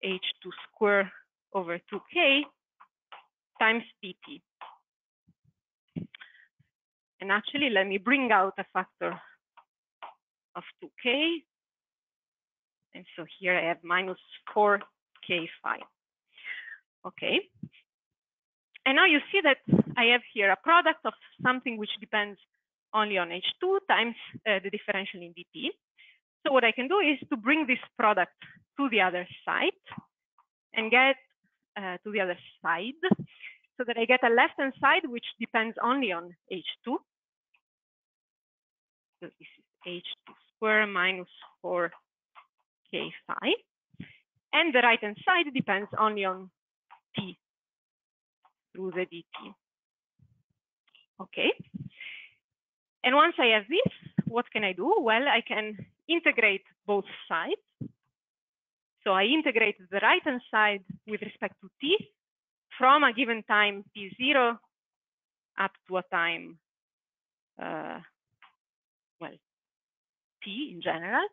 h2 square over 2k times dt. And actually, let me bring out a factor of 2k. And so here I have minus 4k phi. Okay. And now you see that I have here a product of something which depends only on H2 times uh, the differential in dt. So what I can do is to bring this product to the other side and get uh, to the other side so that I get a left-hand side which depends only on H2. So this is H2 square minus 4 K phi. And the right-hand side depends only on T through the dt. Okay. And once I have this, what can I do? Well, I can integrate both sides. So I integrate the right-hand side with respect to t from a given time t0 up to a time, uh, well, t in general.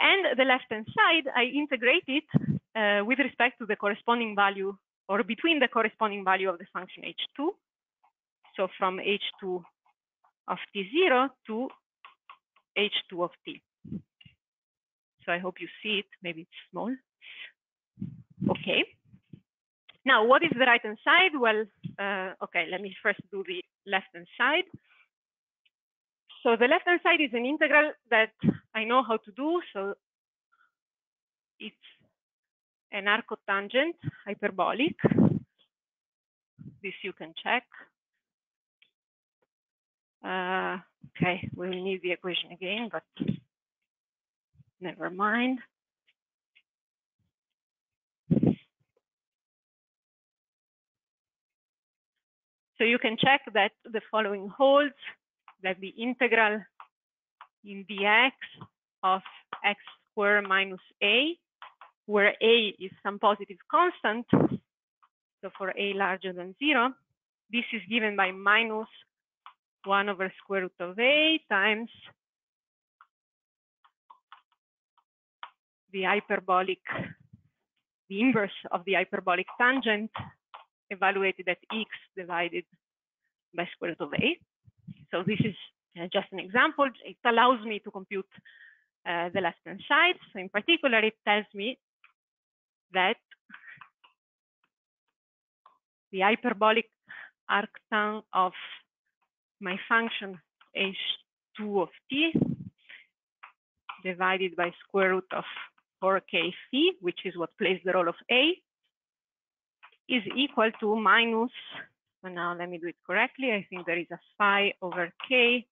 And the left-hand side, I integrate it uh, with respect to the corresponding value or between the corresponding value of the function h2. So from h2 of t0 to h2 of t. So I hope you see it. Maybe it's small. Okay. Now, what is the right-hand side? Well, uh, okay, let me first do the left-hand side. So the left-hand side is an integral that I know how to do. So it's an arcotangent hyperbolic. This you can check. Uh, okay, we'll need the equation again, but never mind. So you can check that the following holds, that the integral in dx of x squared minus a, where a is some positive constant, so for a larger than zero, this is given by minus 1 over square root of a times the hyperbolic, the inverse of the hyperbolic tangent evaluated at x divided by square root of a. So this is uh, just an example. It allows me to compute uh, the left-hand side. So in particular, it tells me that the hyperbolic arctan of my function h2 of t divided by square root of 4k phi, which is what plays the role of a, is equal to minus, so now let me do it correctly. I think there is a phi over k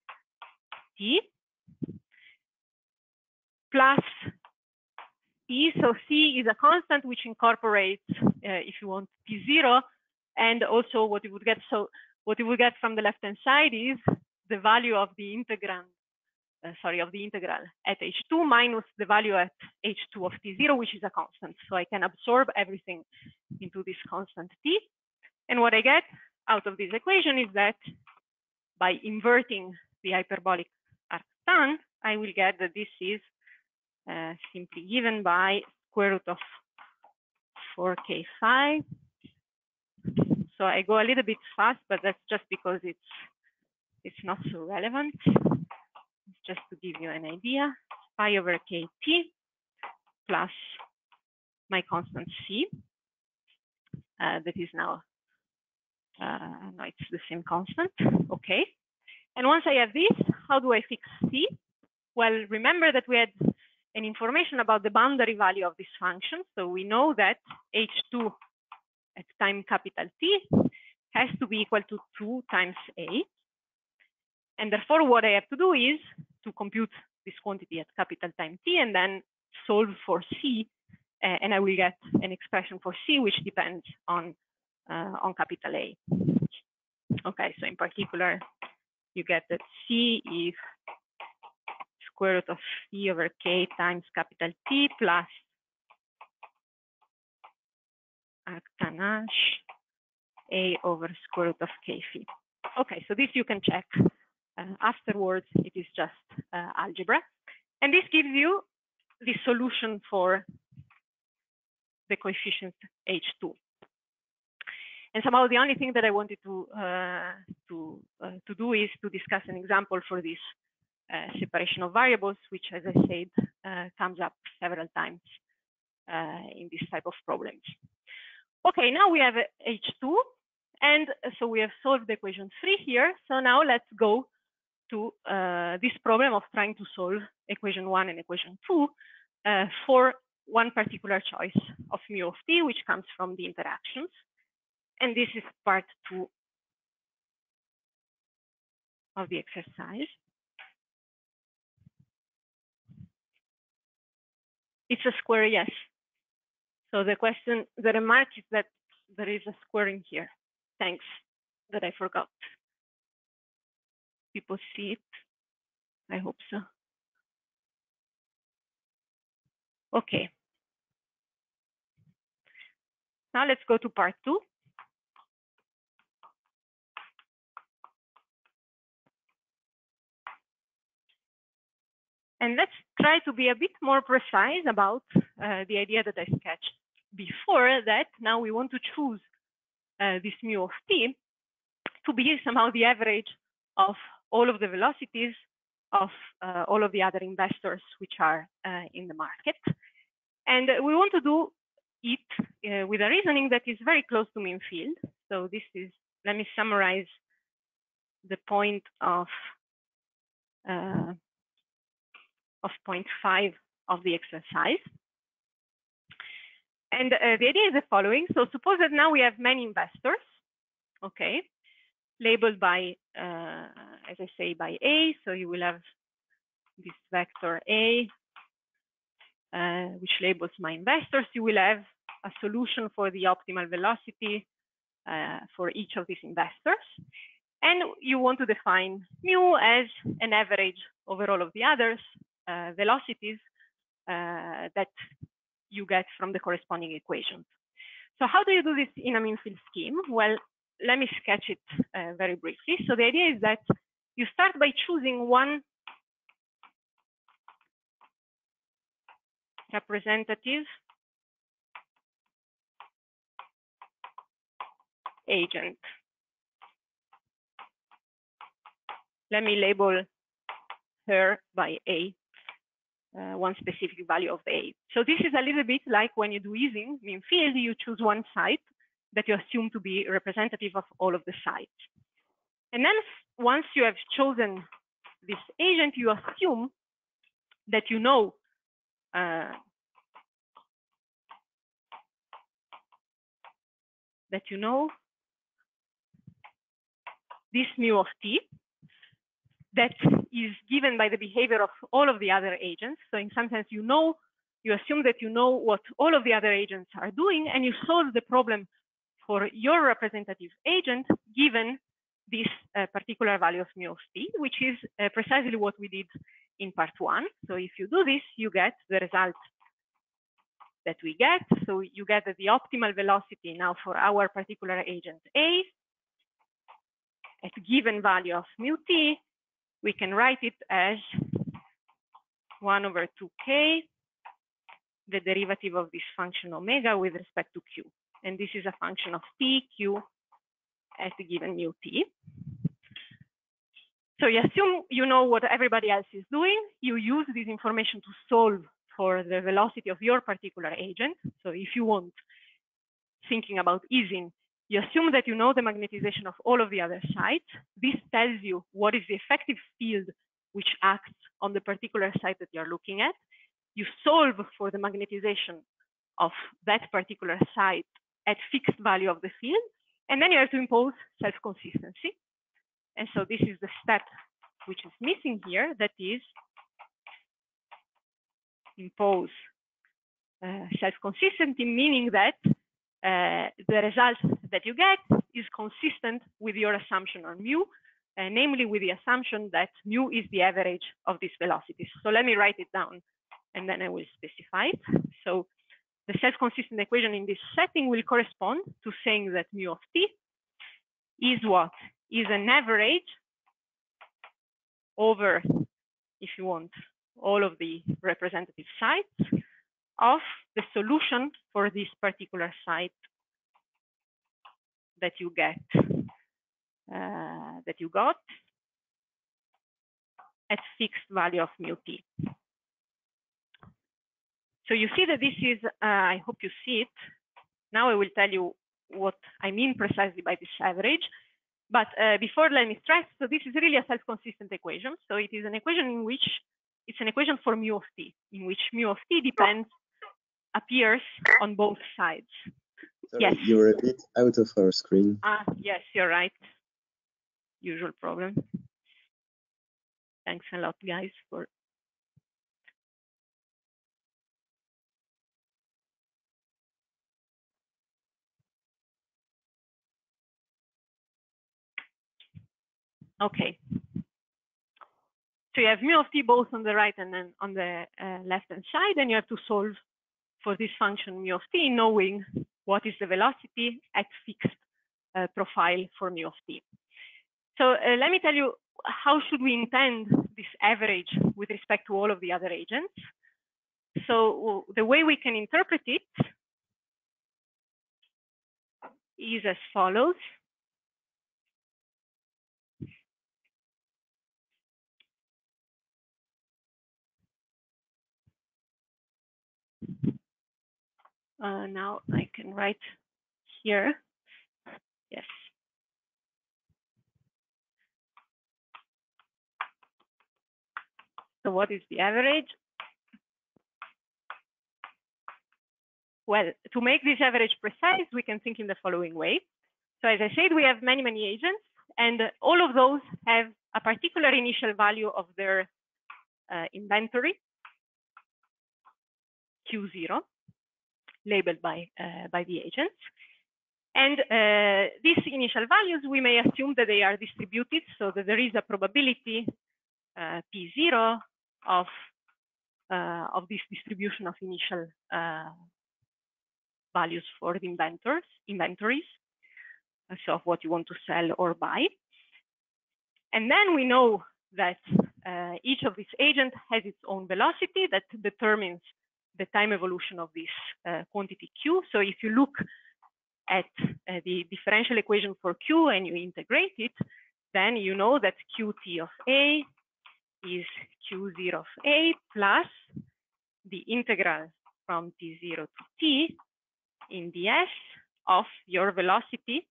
t plus e. So c is a constant which incorporates, uh, if you want, p0, and also what you would get. So what you would get from the left-hand side is the value of the integrand, uh, sorry, of the integral at h2 minus the value at h2 of t0, which is a constant. So I can absorb everything into this constant t. And what I get out of this equation is that by inverting the hyperbolic arctan, I will get that this is uh, simply given by square root of 4k phi so I go a little bit fast, but that's just because it's it's not so relevant. Just to give you an idea. Pi over kt plus my constant c uh, that is now Uh, no, it's the same constant. Okay. And once I have this, how do I fix C? Well, remember that we had an information about the boundary value of this function. So we know that H2 at time capital T has to be equal to 2 times A. And therefore, what I have to do is to compute this quantity at capital time T and then solve for C. Uh, and I will get an expression for C, which depends on, uh, on capital A. Okay, so in particular, you get that C is square root of C over K times capital T plus arctanache A over square root of K phi. Okay, so this you can check. Afterwards, it is just uh, algebra. And this gives you the solution for the coefficient H2. And somehow the only thing that I wanted to uh, to uh, to do is to discuss an example for this uh, separation of variables, which, as I said, uh, comes up several times uh, in this type of problems. Okay, now we have H2, and so we have solved the equation three here. So now let's go to uh, this problem of trying to solve equation one and equation two for one particular choice of mu of t, which comes from the interactions and this is part two of the exercise. It's a square, yes. So the question, the remark is that there is a square in here. Thanks, that I forgot. People see it? I hope so. Okay. Now let's go to part two. And let's try to be a bit more precise about uh, the idea that I sketched before that now we want to choose uh, this mu of t to be somehow the average of all of the velocities of uh, all of the other investors which are uh, in the market. And we want to do it uh, with a reasoning that is very close to mean field. So this is, let me summarize the point of uh, of 0.5 of the exercise. And uh, the idea is the following. So suppose that now we have many investors, okay, labeled by, as I say, by A. So you will have this vector A, uh, which labels my investors. You will have a solution for the optimal velocity uh, for each of these investors. And you want to define mu as an average over all of the others uh, velocities uh, that you get from the corresponding equations. So how do you do this in a mean field scheme? Well, let me sketch it uh, very briefly. So the idea is that you start by choosing one representative agent. Let me label her by A uh, one specific value of A. So this is a little bit like when you do Ising mean field, you choose one site that you assume to be representative of all of the sites. And then once you have chosen this agent, you assume that you know uh, that you know this mu of t that is given by the behavior of all of the other agents. So in some sense, you know, you assume that you know what all of the other agents are doing, and you solve the problem for your representative agent given this uh, particular value of mu of t, which is uh, precisely what we did in part one. So if you do this, you get the result that we get. So you get the optimal velocity now for our particular agent A at given value of mu t we can write it as 1 over 2k, the derivative of this function omega with respect to q. And this is a function of t, q at given mu t. So you assume you know what everybody else is doing. You use this information to solve for the velocity of your particular agent. So if you want thinking about Ising, You assume that you know the magnetization of all of the other sites. This tells you what is the effective field which acts on the particular site that you're looking at. You solve for the magnetization of that particular site at fixed value of the field, and then you have to impose self-consistency. And so this is the step which is missing here, that is impose uh, self-consistency, meaning that uh, the result that you get is consistent with your assumption on mu, uh, namely with the assumption that mu is the average of these velocities. So let me write it down and then I will specify it. So the self-consistent equation in this setting will correspond to saying that mu of t is what? Is an average over, if you want, all of the representative sites of the solution for this particular site that you get, uh, that you got at fixed value of mu t. So you see that this is, uh, I hope you see it. Now I will tell you what I mean precisely by this average. But uh, before, let me stress, so this is really a self-consistent equation. So it is an equation in which it's an equation for mu of t, in which mu of t depends, appears on both sides. Sorry, yes. You're a bit out of our screen. Ah, yes, you're right. Usual problem. Thanks a lot, guys, for Okay. So you have mu of t both on the right and then on the uh, left-hand side, and you have to solve for this function mu of t, knowing what is the velocity at fixed uh, profile for mu of t. So uh, let me tell you how should we intend this average with respect to all of the other agents. So the way we can interpret it is as follows. Uh, now I can write here. Yes. So what is the average? Well, to make this average precise, we can think in the following way. So as I said, we have many, many agents, and all of those have a particular initial value of their uh, inventory, Q0 labeled by, uh, by the agents. And uh, these initial values, we may assume that they are distributed so that there is a probability uh, P0 of, uh, of this distribution of initial uh, values for the inventors, inventories, uh, so of what you want to sell or buy. And then we know that each of these agents has its own velocity that determines the time evolution of this uh, quantity Q. So if you look at uh, the differential equation for Q and you integrate it, then you know that Qt of A is Q0 of A plus the integral from T0 to T in ds of your velocity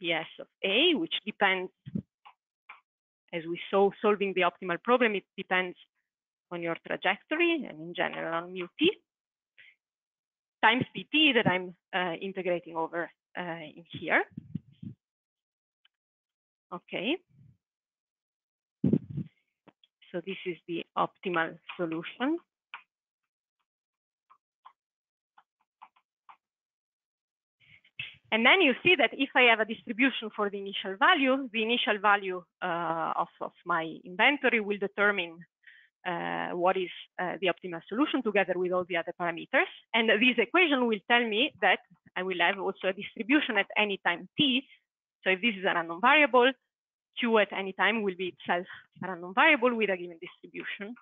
ds of A, which depends, as we saw solving the optimal problem, it depends on your trajectory and in general on mu t times pt that I'm uh, integrating over uh, in here. Okay. So this is the optimal solution. And then you see that if I have a distribution for the initial value, the initial value uh, of, of my inventory will determine what is uh, the optimal solution together with all the other parameters. And this equation will tell me that I will have also a distribution at any time t. So if this is a random variable, q at any time will be itself a random variable with a given distribution,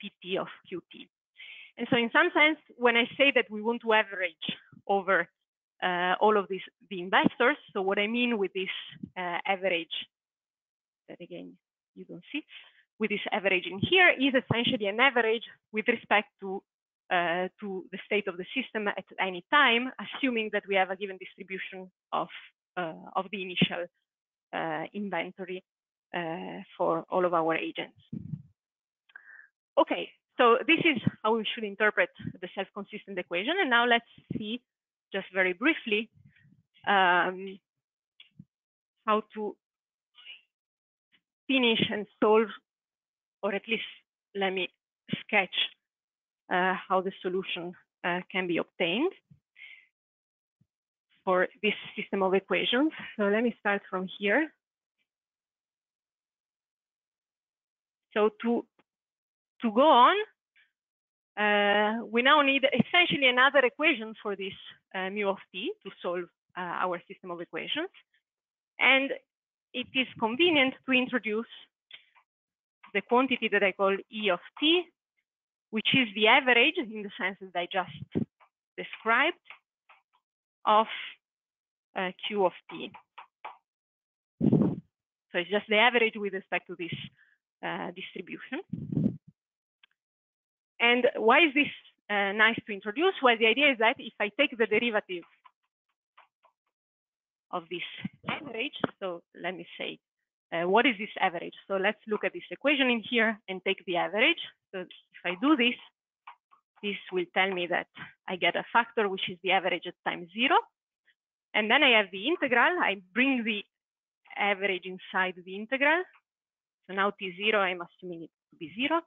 pt of qt. And so in some sense, when I say that we want to average over uh, all of these the investors, so what I mean with this uh, average, that again, you don't see, with this averaging here is essentially an average with respect to uh, to the state of the system at any time, assuming that we have a given distribution of, uh, of the initial uh, inventory uh, for all of our agents. Okay, so this is how we should interpret the self-consistent equation. And now let's see, just very briefly, um, how to finish and solve, or at least let me sketch uh, how the solution uh, can be obtained for this system of equations. So let me start from here. So to, to go on, uh, we now need essentially another equation for this uh, mu of t to solve uh, our system of equations. And it is convenient to introduce the quantity that I call E of t, which is the average in the sense that I just described of uh, Q of t. So it's just the average with respect to this uh, distribution. And why is this uh, nice to introduce? Well, the idea is that if I take the derivative of this average, so let me say, uh, what is this average? So let's look at this equation in here and take the average. So if I do this, this will tell me that I get a factor, which is the average at time zero. And then I have the integral. I bring the average inside the integral. So now t0, I'm assuming it to be zero.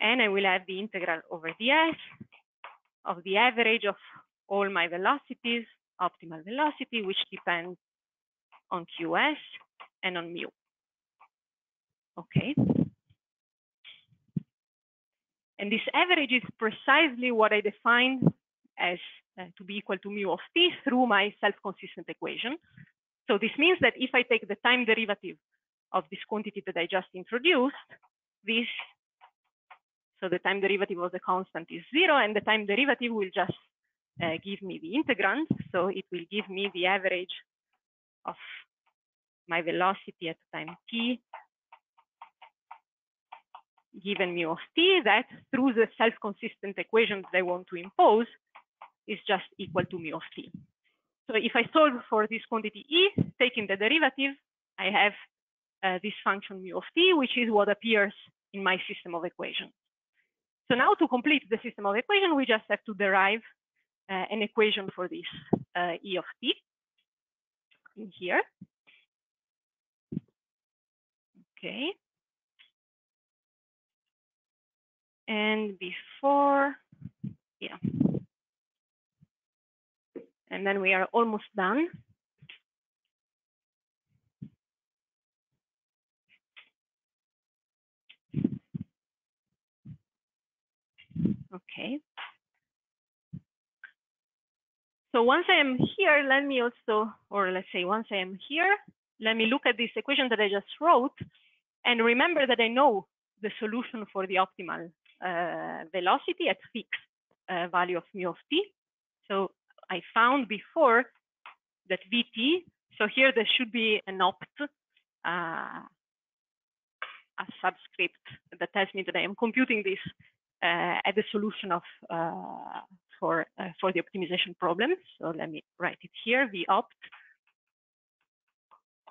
And I will have the integral over ds of the average of all my velocities, optimal velocity, which depends on qs and on mu. Okay. And this average is precisely what I defined as uh, to be equal to mu of t through my self-consistent equation. So this means that if I take the time derivative of this quantity that I just introduced, this, so the time derivative of the constant is zero, and the time derivative will just uh, give me the integrand. So it will give me the average of my velocity at time t given mu of t that through the self-consistent equation that I want to impose is just equal to mu of t. So if I solve for this quantity e, taking the derivative, I have uh, this function mu of t, which is what appears in my system of equations. So now to complete the system of equation, we just have to derive uh, an equation for this uh, e of t in here. Okay. And before, yeah. And then we are almost done. Okay. So once I am here, let me also, or let's say once I am here, let me look at this equation that I just wrote and remember that I know the solution for the optimal uh, velocity at fixed uh, value of mu of t. So I found before that vt, so here there should be an opt, uh, a subscript that tells me that I am computing this uh, at the solution of uh, for uh, for the optimization problem. So let me write it here, v opt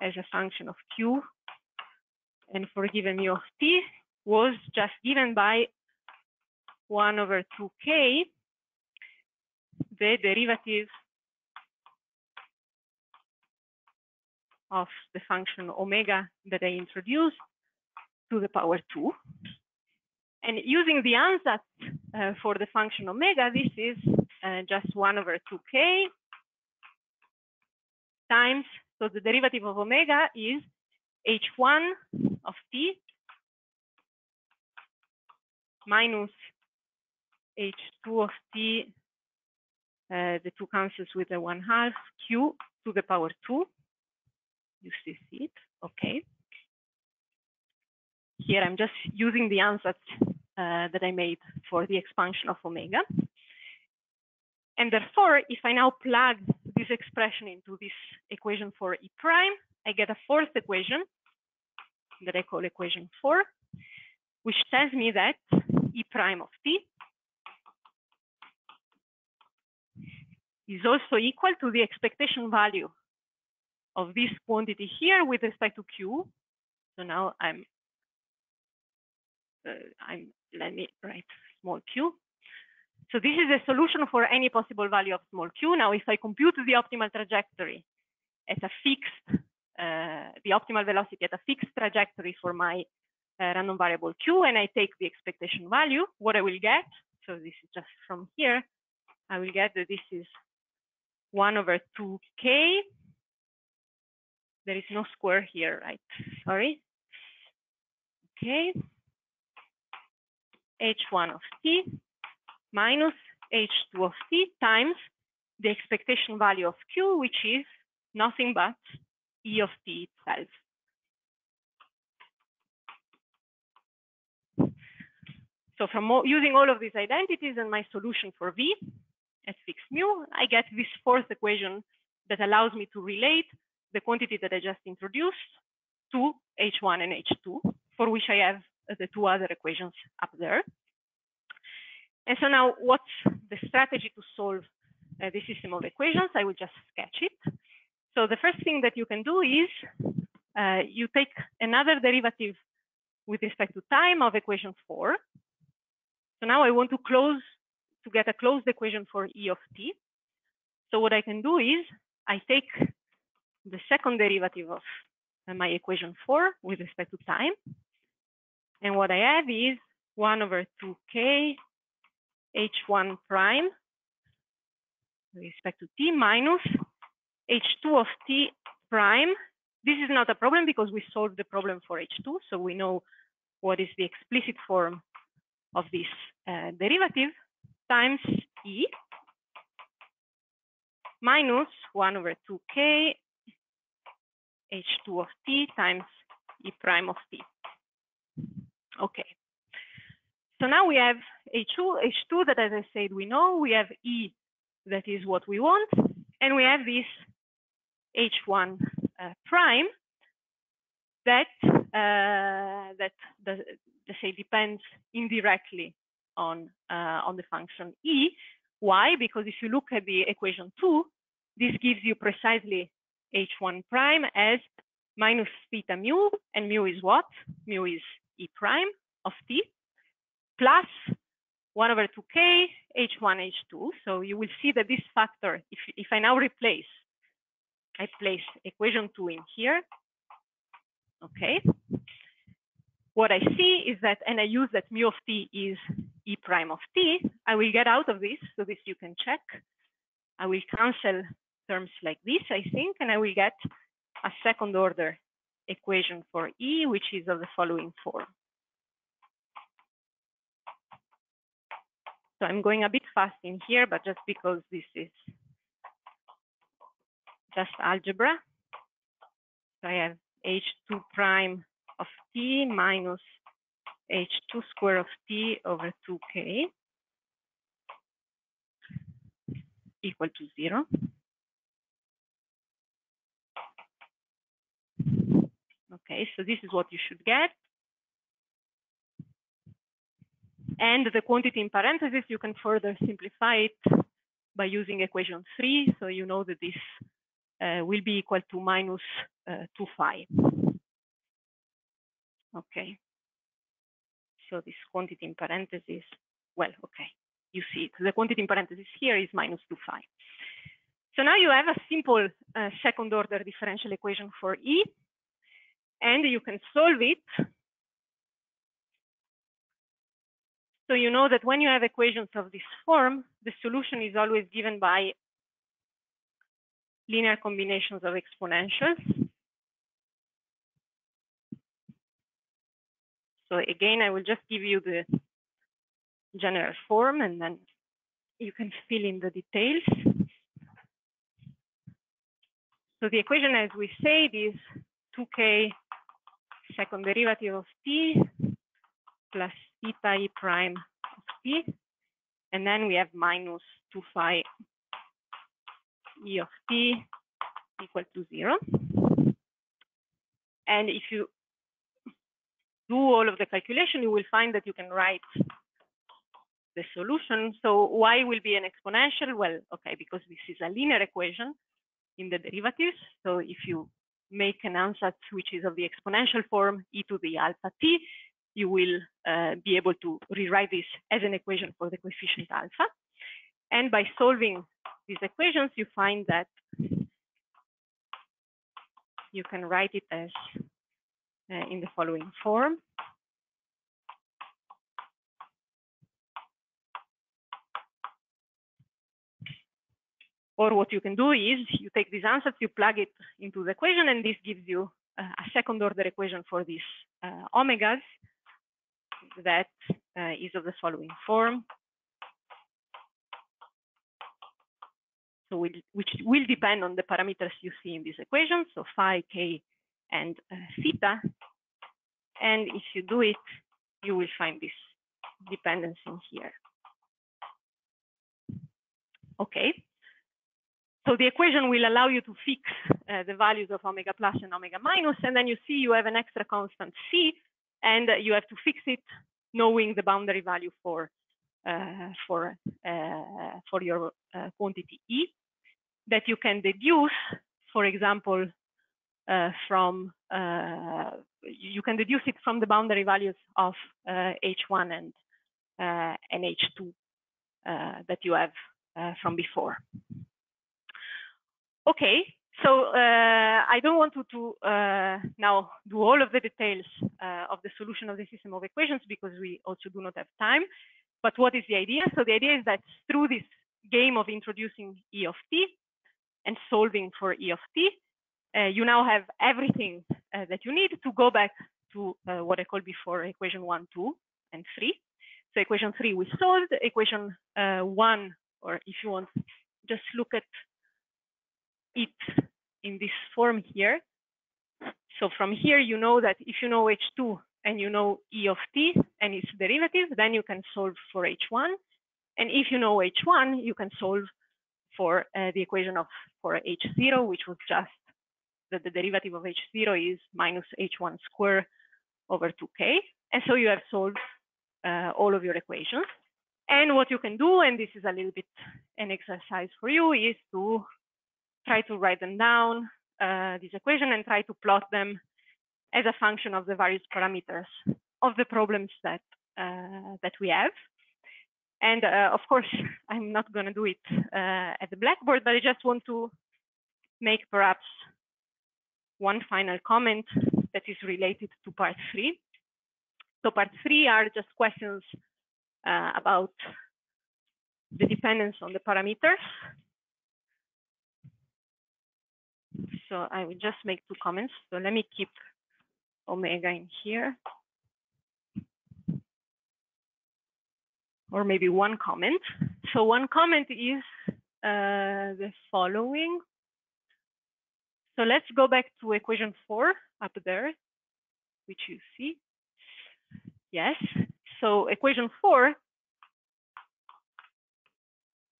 as a function of q and for given mu of t was just given by 1 over 2k, the derivative of the function omega that I introduced to the power 2. And using the ansatz uh, for the function omega, this is uh, just 1 over 2k times, so the derivative of omega is h1 of t minus h2 of t, uh, the two cancels with the one half, q to the power 2. You see it, okay. Here I'm just using the ansatz uh, that I made for the expansion of omega. And therefore, if I now plug this expression into this equation for E prime, I get a fourth equation that I call equation 4, which tells me that E prime of T is also equal to the expectation value of this quantity here with respect to Q. So now I'm, uh, I'm let me write small q. So this is a solution for any possible value of small q. Now, if I compute the optimal trajectory at a fixed the optimal velocity at a fixed trajectory for my uh, random variable q, and I take the expectation value, what I will get, so this is just from here, I will get that this is 1 over 2k. There is no square here, right? Sorry. Okay. h1 of t minus h2 of t times the expectation value of q, which is nothing but e of t itself. So from using all of these identities and my solution for v at fixed mu, I get this fourth equation that allows me to relate the quantity that I just introduced to h1 and h2, for which I have the two other equations up there. And so now what's the strategy to solve uh, this system of equations? I will just sketch it. So the first thing that you can do is uh, you take another derivative with respect to time of equation four. So now I want to close to get a closed equation for E of t. So what I can do is I take the second derivative of uh, my equation four with respect to time. And what I have is 1 over 2k h1 prime with respect to t minus h2 of t prime. This is not a problem because we solved the problem for h2, so we know what is the explicit form of this uh, derivative times e minus 1 over 2k h2 of t times e prime of t. Okay. So now we have H2, H2 that, as I said, we know. We have E that is what we want. And we have this H1 uh, prime that, uh, that the, let's say, depends indirectly on, uh, on the function E. Why? Because if you look at the equation 2, this gives you precisely H1 prime as minus theta mu, and mu is what? Mu is E prime of t plus 1 over 2k h1 h2. So you will see that this factor, if, if I now replace, I place equation 2 in here, okay. What I see is that, and I use that mu of t is e prime of t, I will get out of this, so this you can check. I will cancel terms like this, I think, and I will get a second order equation for E, which is of the following form. So I'm going a bit fast in here, but just because this is just algebra. So I have h2 prime of t minus h2 square of t over 2k equal to zero. Okay, so this is what you should get. And the quantity in parentheses, you can further simplify it by using equation three. So you know that this will be equal to minus uh, 2 phi. Okay. So this quantity in parentheses, well, okay, you see it. The quantity in parentheses here is minus 2 phi. So now you have a simple uh, second order differential equation for E and you can solve it. So you know that when you have equations of this form, the solution is always given by linear combinations of exponentials. So again, I will just give you the general form and then you can fill in the details. So the equation, as we said, is 2k second derivative of t plus theta e prime of t. And then we have minus 2 phi e of t equal to 0. And if you do all of the calculation, you will find that you can write the solution. So y will be an exponential? Well, okay, because this is a linear equation in the derivatives. So if you make an ansatz which is of the exponential form e to the alpha t, you will uh, be able to rewrite this as an equation for the coefficient alpha. And by solving these equations, you find that you can write it as uh, in the following form. Or what you can do is you take these ansatz, you plug it into the equation, and this gives you uh, a second order equation for these uh, omegas that uh, is of the following form. So will, which will depend on the parameters you see in this equation, so phi, k, and uh, theta. And if you do it, you will find this dependence in here. Okay, so the equation will allow you to fix uh, the values of omega plus and omega minus, and then you see you have an extra constant c, and you have to fix it knowing the boundary value for uh, for uh, for your uh, quantity e that you can deduce, for example, uh, from uh, you can deduce it from the boundary values of h1 and and h2 that you have from before. Okay, so uh, I don't want to, to uh, now do all of the details uh, of the solution of the system of equations because we also do not have time. But what is the idea? So the idea is that through this game of introducing E of t and solving for E of t, uh, you now have everything uh, that you need to go back to uh, what I called before equation one, two, and three. So equation three we solved, equation one, or if you want, just look at it in this form here. So from here, you know that if you know H2 and you know E of t and its derivative, then you can solve for H1. And if you know H1, you can solve for uh, the equation of for H0, which was just that the derivative of H0 is minus H1 square over 2K. And so you have solved uh, all of your equations. And what you can do, and this is a little bit an exercise for you, is to try to write them down, uh, this equation, and try to plot them as a function of the various parameters of the problems that uh, that we have. And uh, of course, I'm not going to do it uh, at the Blackboard, but I just want to make perhaps one final comment that is related to part three. So part three are just questions uh, about the dependence on the parameters So I will just make two comments. So let me keep omega in here. Or maybe one comment. So one comment is uh, the following. So let's go back to equation four up there, which you see. Yes. So equation four.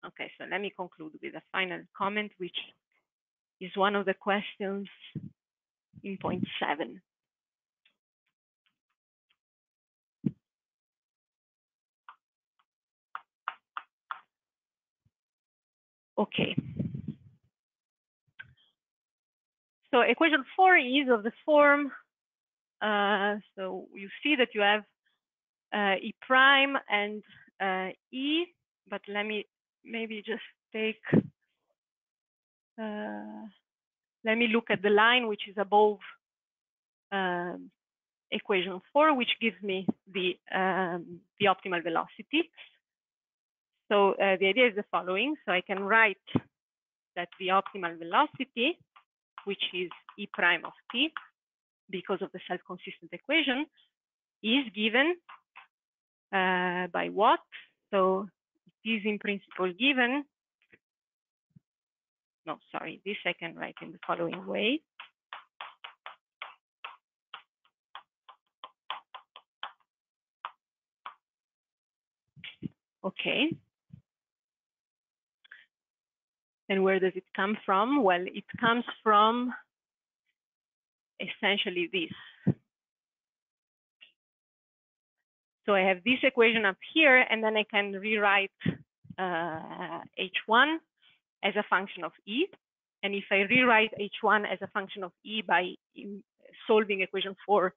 Okay, so let me conclude with a final comment, which is one of the questions in point seven. Okay. So equation four is of the form, uh, so you see that you have uh, E prime and uh, E, but let me maybe just take uh, let me look at the line which is above um, equation four, which gives me the um, the optimal velocity. So uh, the idea is the following. So I can write that the optimal velocity, which is e prime of t, because of the self-consistent equation, is given uh, by what? So it is in principle given no, sorry, this I can write in the following way. Okay. And where does it come from? Well, it comes from essentially this. So I have this equation up here, and then I can rewrite uh, h1 as a function of e. And if I rewrite h1 as a function of e by solving equation 4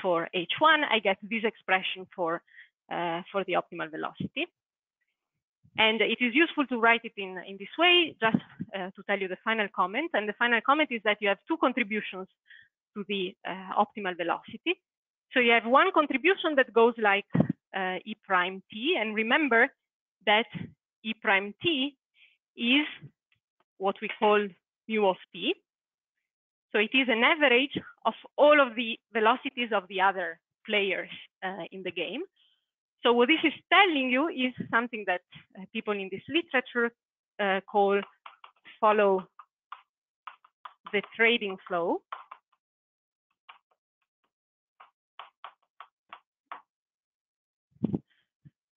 for h1, I get this expression for, uh, for the optimal velocity. And it is useful to write it in, in this way, just uh, to tell you the final comment. And the final comment is that you have two contributions to the uh, optimal velocity. So you have one contribution that goes like uh, E prime t. And remember that E prime t is what we call mu of t. So it is an average of all of the velocities of the other players uh, in the game. So what this is telling you is something that uh, people in this literature uh, call follow the trading flow.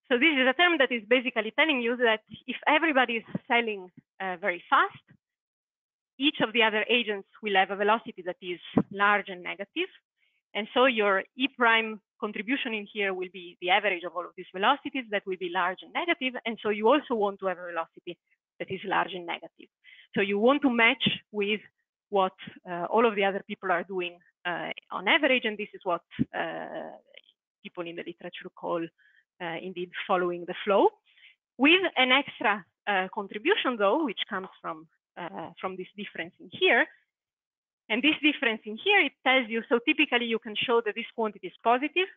So this is a term that is basically telling you that if everybody is selling uh, very fast, each of the other agents will have a velocity that is large and negative. And so your E prime contribution in here will be the average of all of these velocities that will be large and negative. And so you also want to have a velocity that is large and negative. So you want to match with what uh, all of the other people are doing uh, on average. And this is what uh, people in the literature call uh, indeed following the flow. With an extra uh, contribution though, which comes from uh, from this difference in here. And this difference in here, it tells you, so typically you can show that this quantity is positive.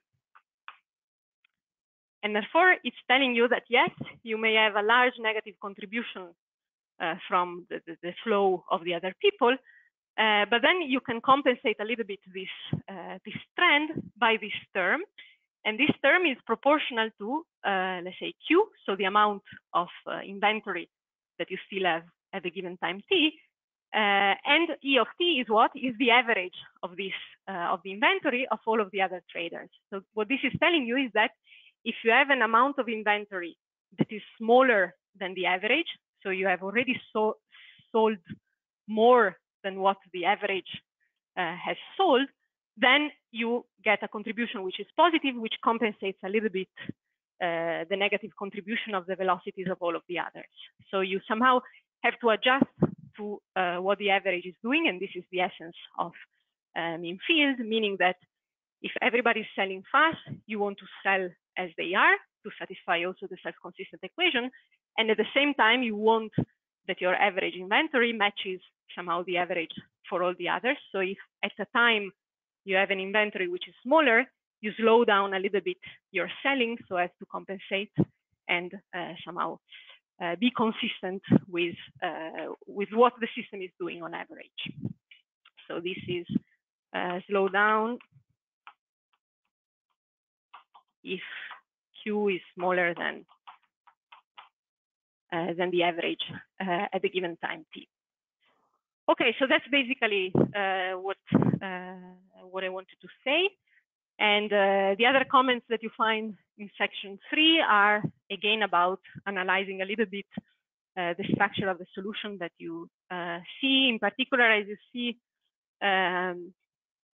And therefore, it's telling you that yes, you may have a large negative contribution uh, from the, the, the, flow of the other people, uh, but then you can compensate a little bit this, uh, this trend by this term. And this term is proportional to, uh, let's say, Q, so the amount of uh, inventory that you still have at a given time t. Uh, and E of t is what? Is the average of this, uh, of the inventory of all of the other traders. So what this is telling you is that if you have an amount of inventory that is smaller than the average, so you have already so sold more than what the average uh, has sold, then you get a contribution which is positive, which compensates a little bit uh, the negative contribution of the velocities of all of the others. So you somehow have to adjust to uh, what the average is doing, and this is the essence of mean field, meaning that if everybody is selling fast, you want to sell as they are to satisfy also the self-consistent equation, and at the same time, you want that your average inventory matches somehow the average for all the others. So if at a time you have an inventory which is smaller, you slow down a little bit your selling so as to compensate and uh, somehow uh, be consistent with uh, with what the system is doing on average. So this is uh, slow down if Q is smaller than uh, than the average uh, at the given time t. Okay, so that's basically uh, what what I wanted to say. And uh, the other comments that you find in section three are again about analyzing a little bit uh, the structure of the solution that you uh, see. In particular, as you see, um,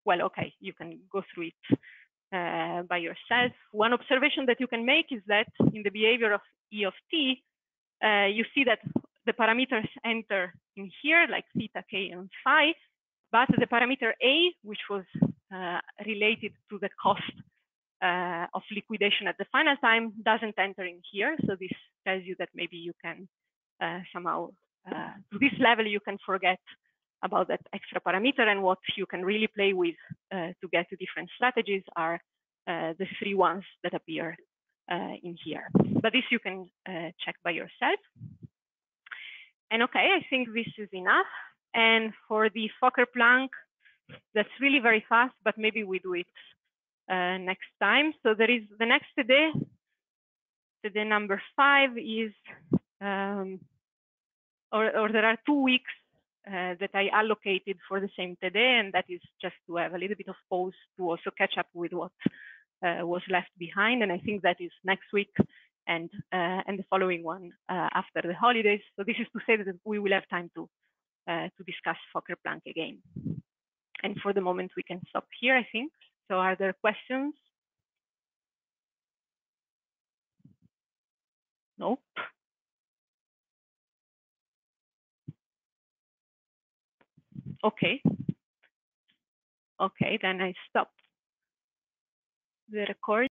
well, okay, you can go through it uh, by yourself. One observation that you can make is that in the behavior of E of t, uh, you see that the parameters enter in here, like theta, k, and phi, but the parameter a, which was uh, related to the cost uh, of liquidation at the final time doesn't enter in here. So this tells you that maybe you can uh, somehow, to this level, you can forget about that extra parameter and what you can really play with to get to different strategies are the three ones that appear in here. But this you can check by yourself. And okay, I think this is enough. And for the Fokker-Planck that's really very fast, but maybe we do it uh, next time. So there is the next day, the number five is, um, or, or there are two weeks uh, that I allocated for the same today, and that is just to have a little bit of pause to also catch up with what uh, was left behind. And I think that is next week and uh, and the following one uh, after the holidays. So this is to say that we will have time to uh, to discuss Fokker-Planck again. And for the moment, we can stop here, I think. So are there questions? Nope. Okay. Okay, then I stop the recording.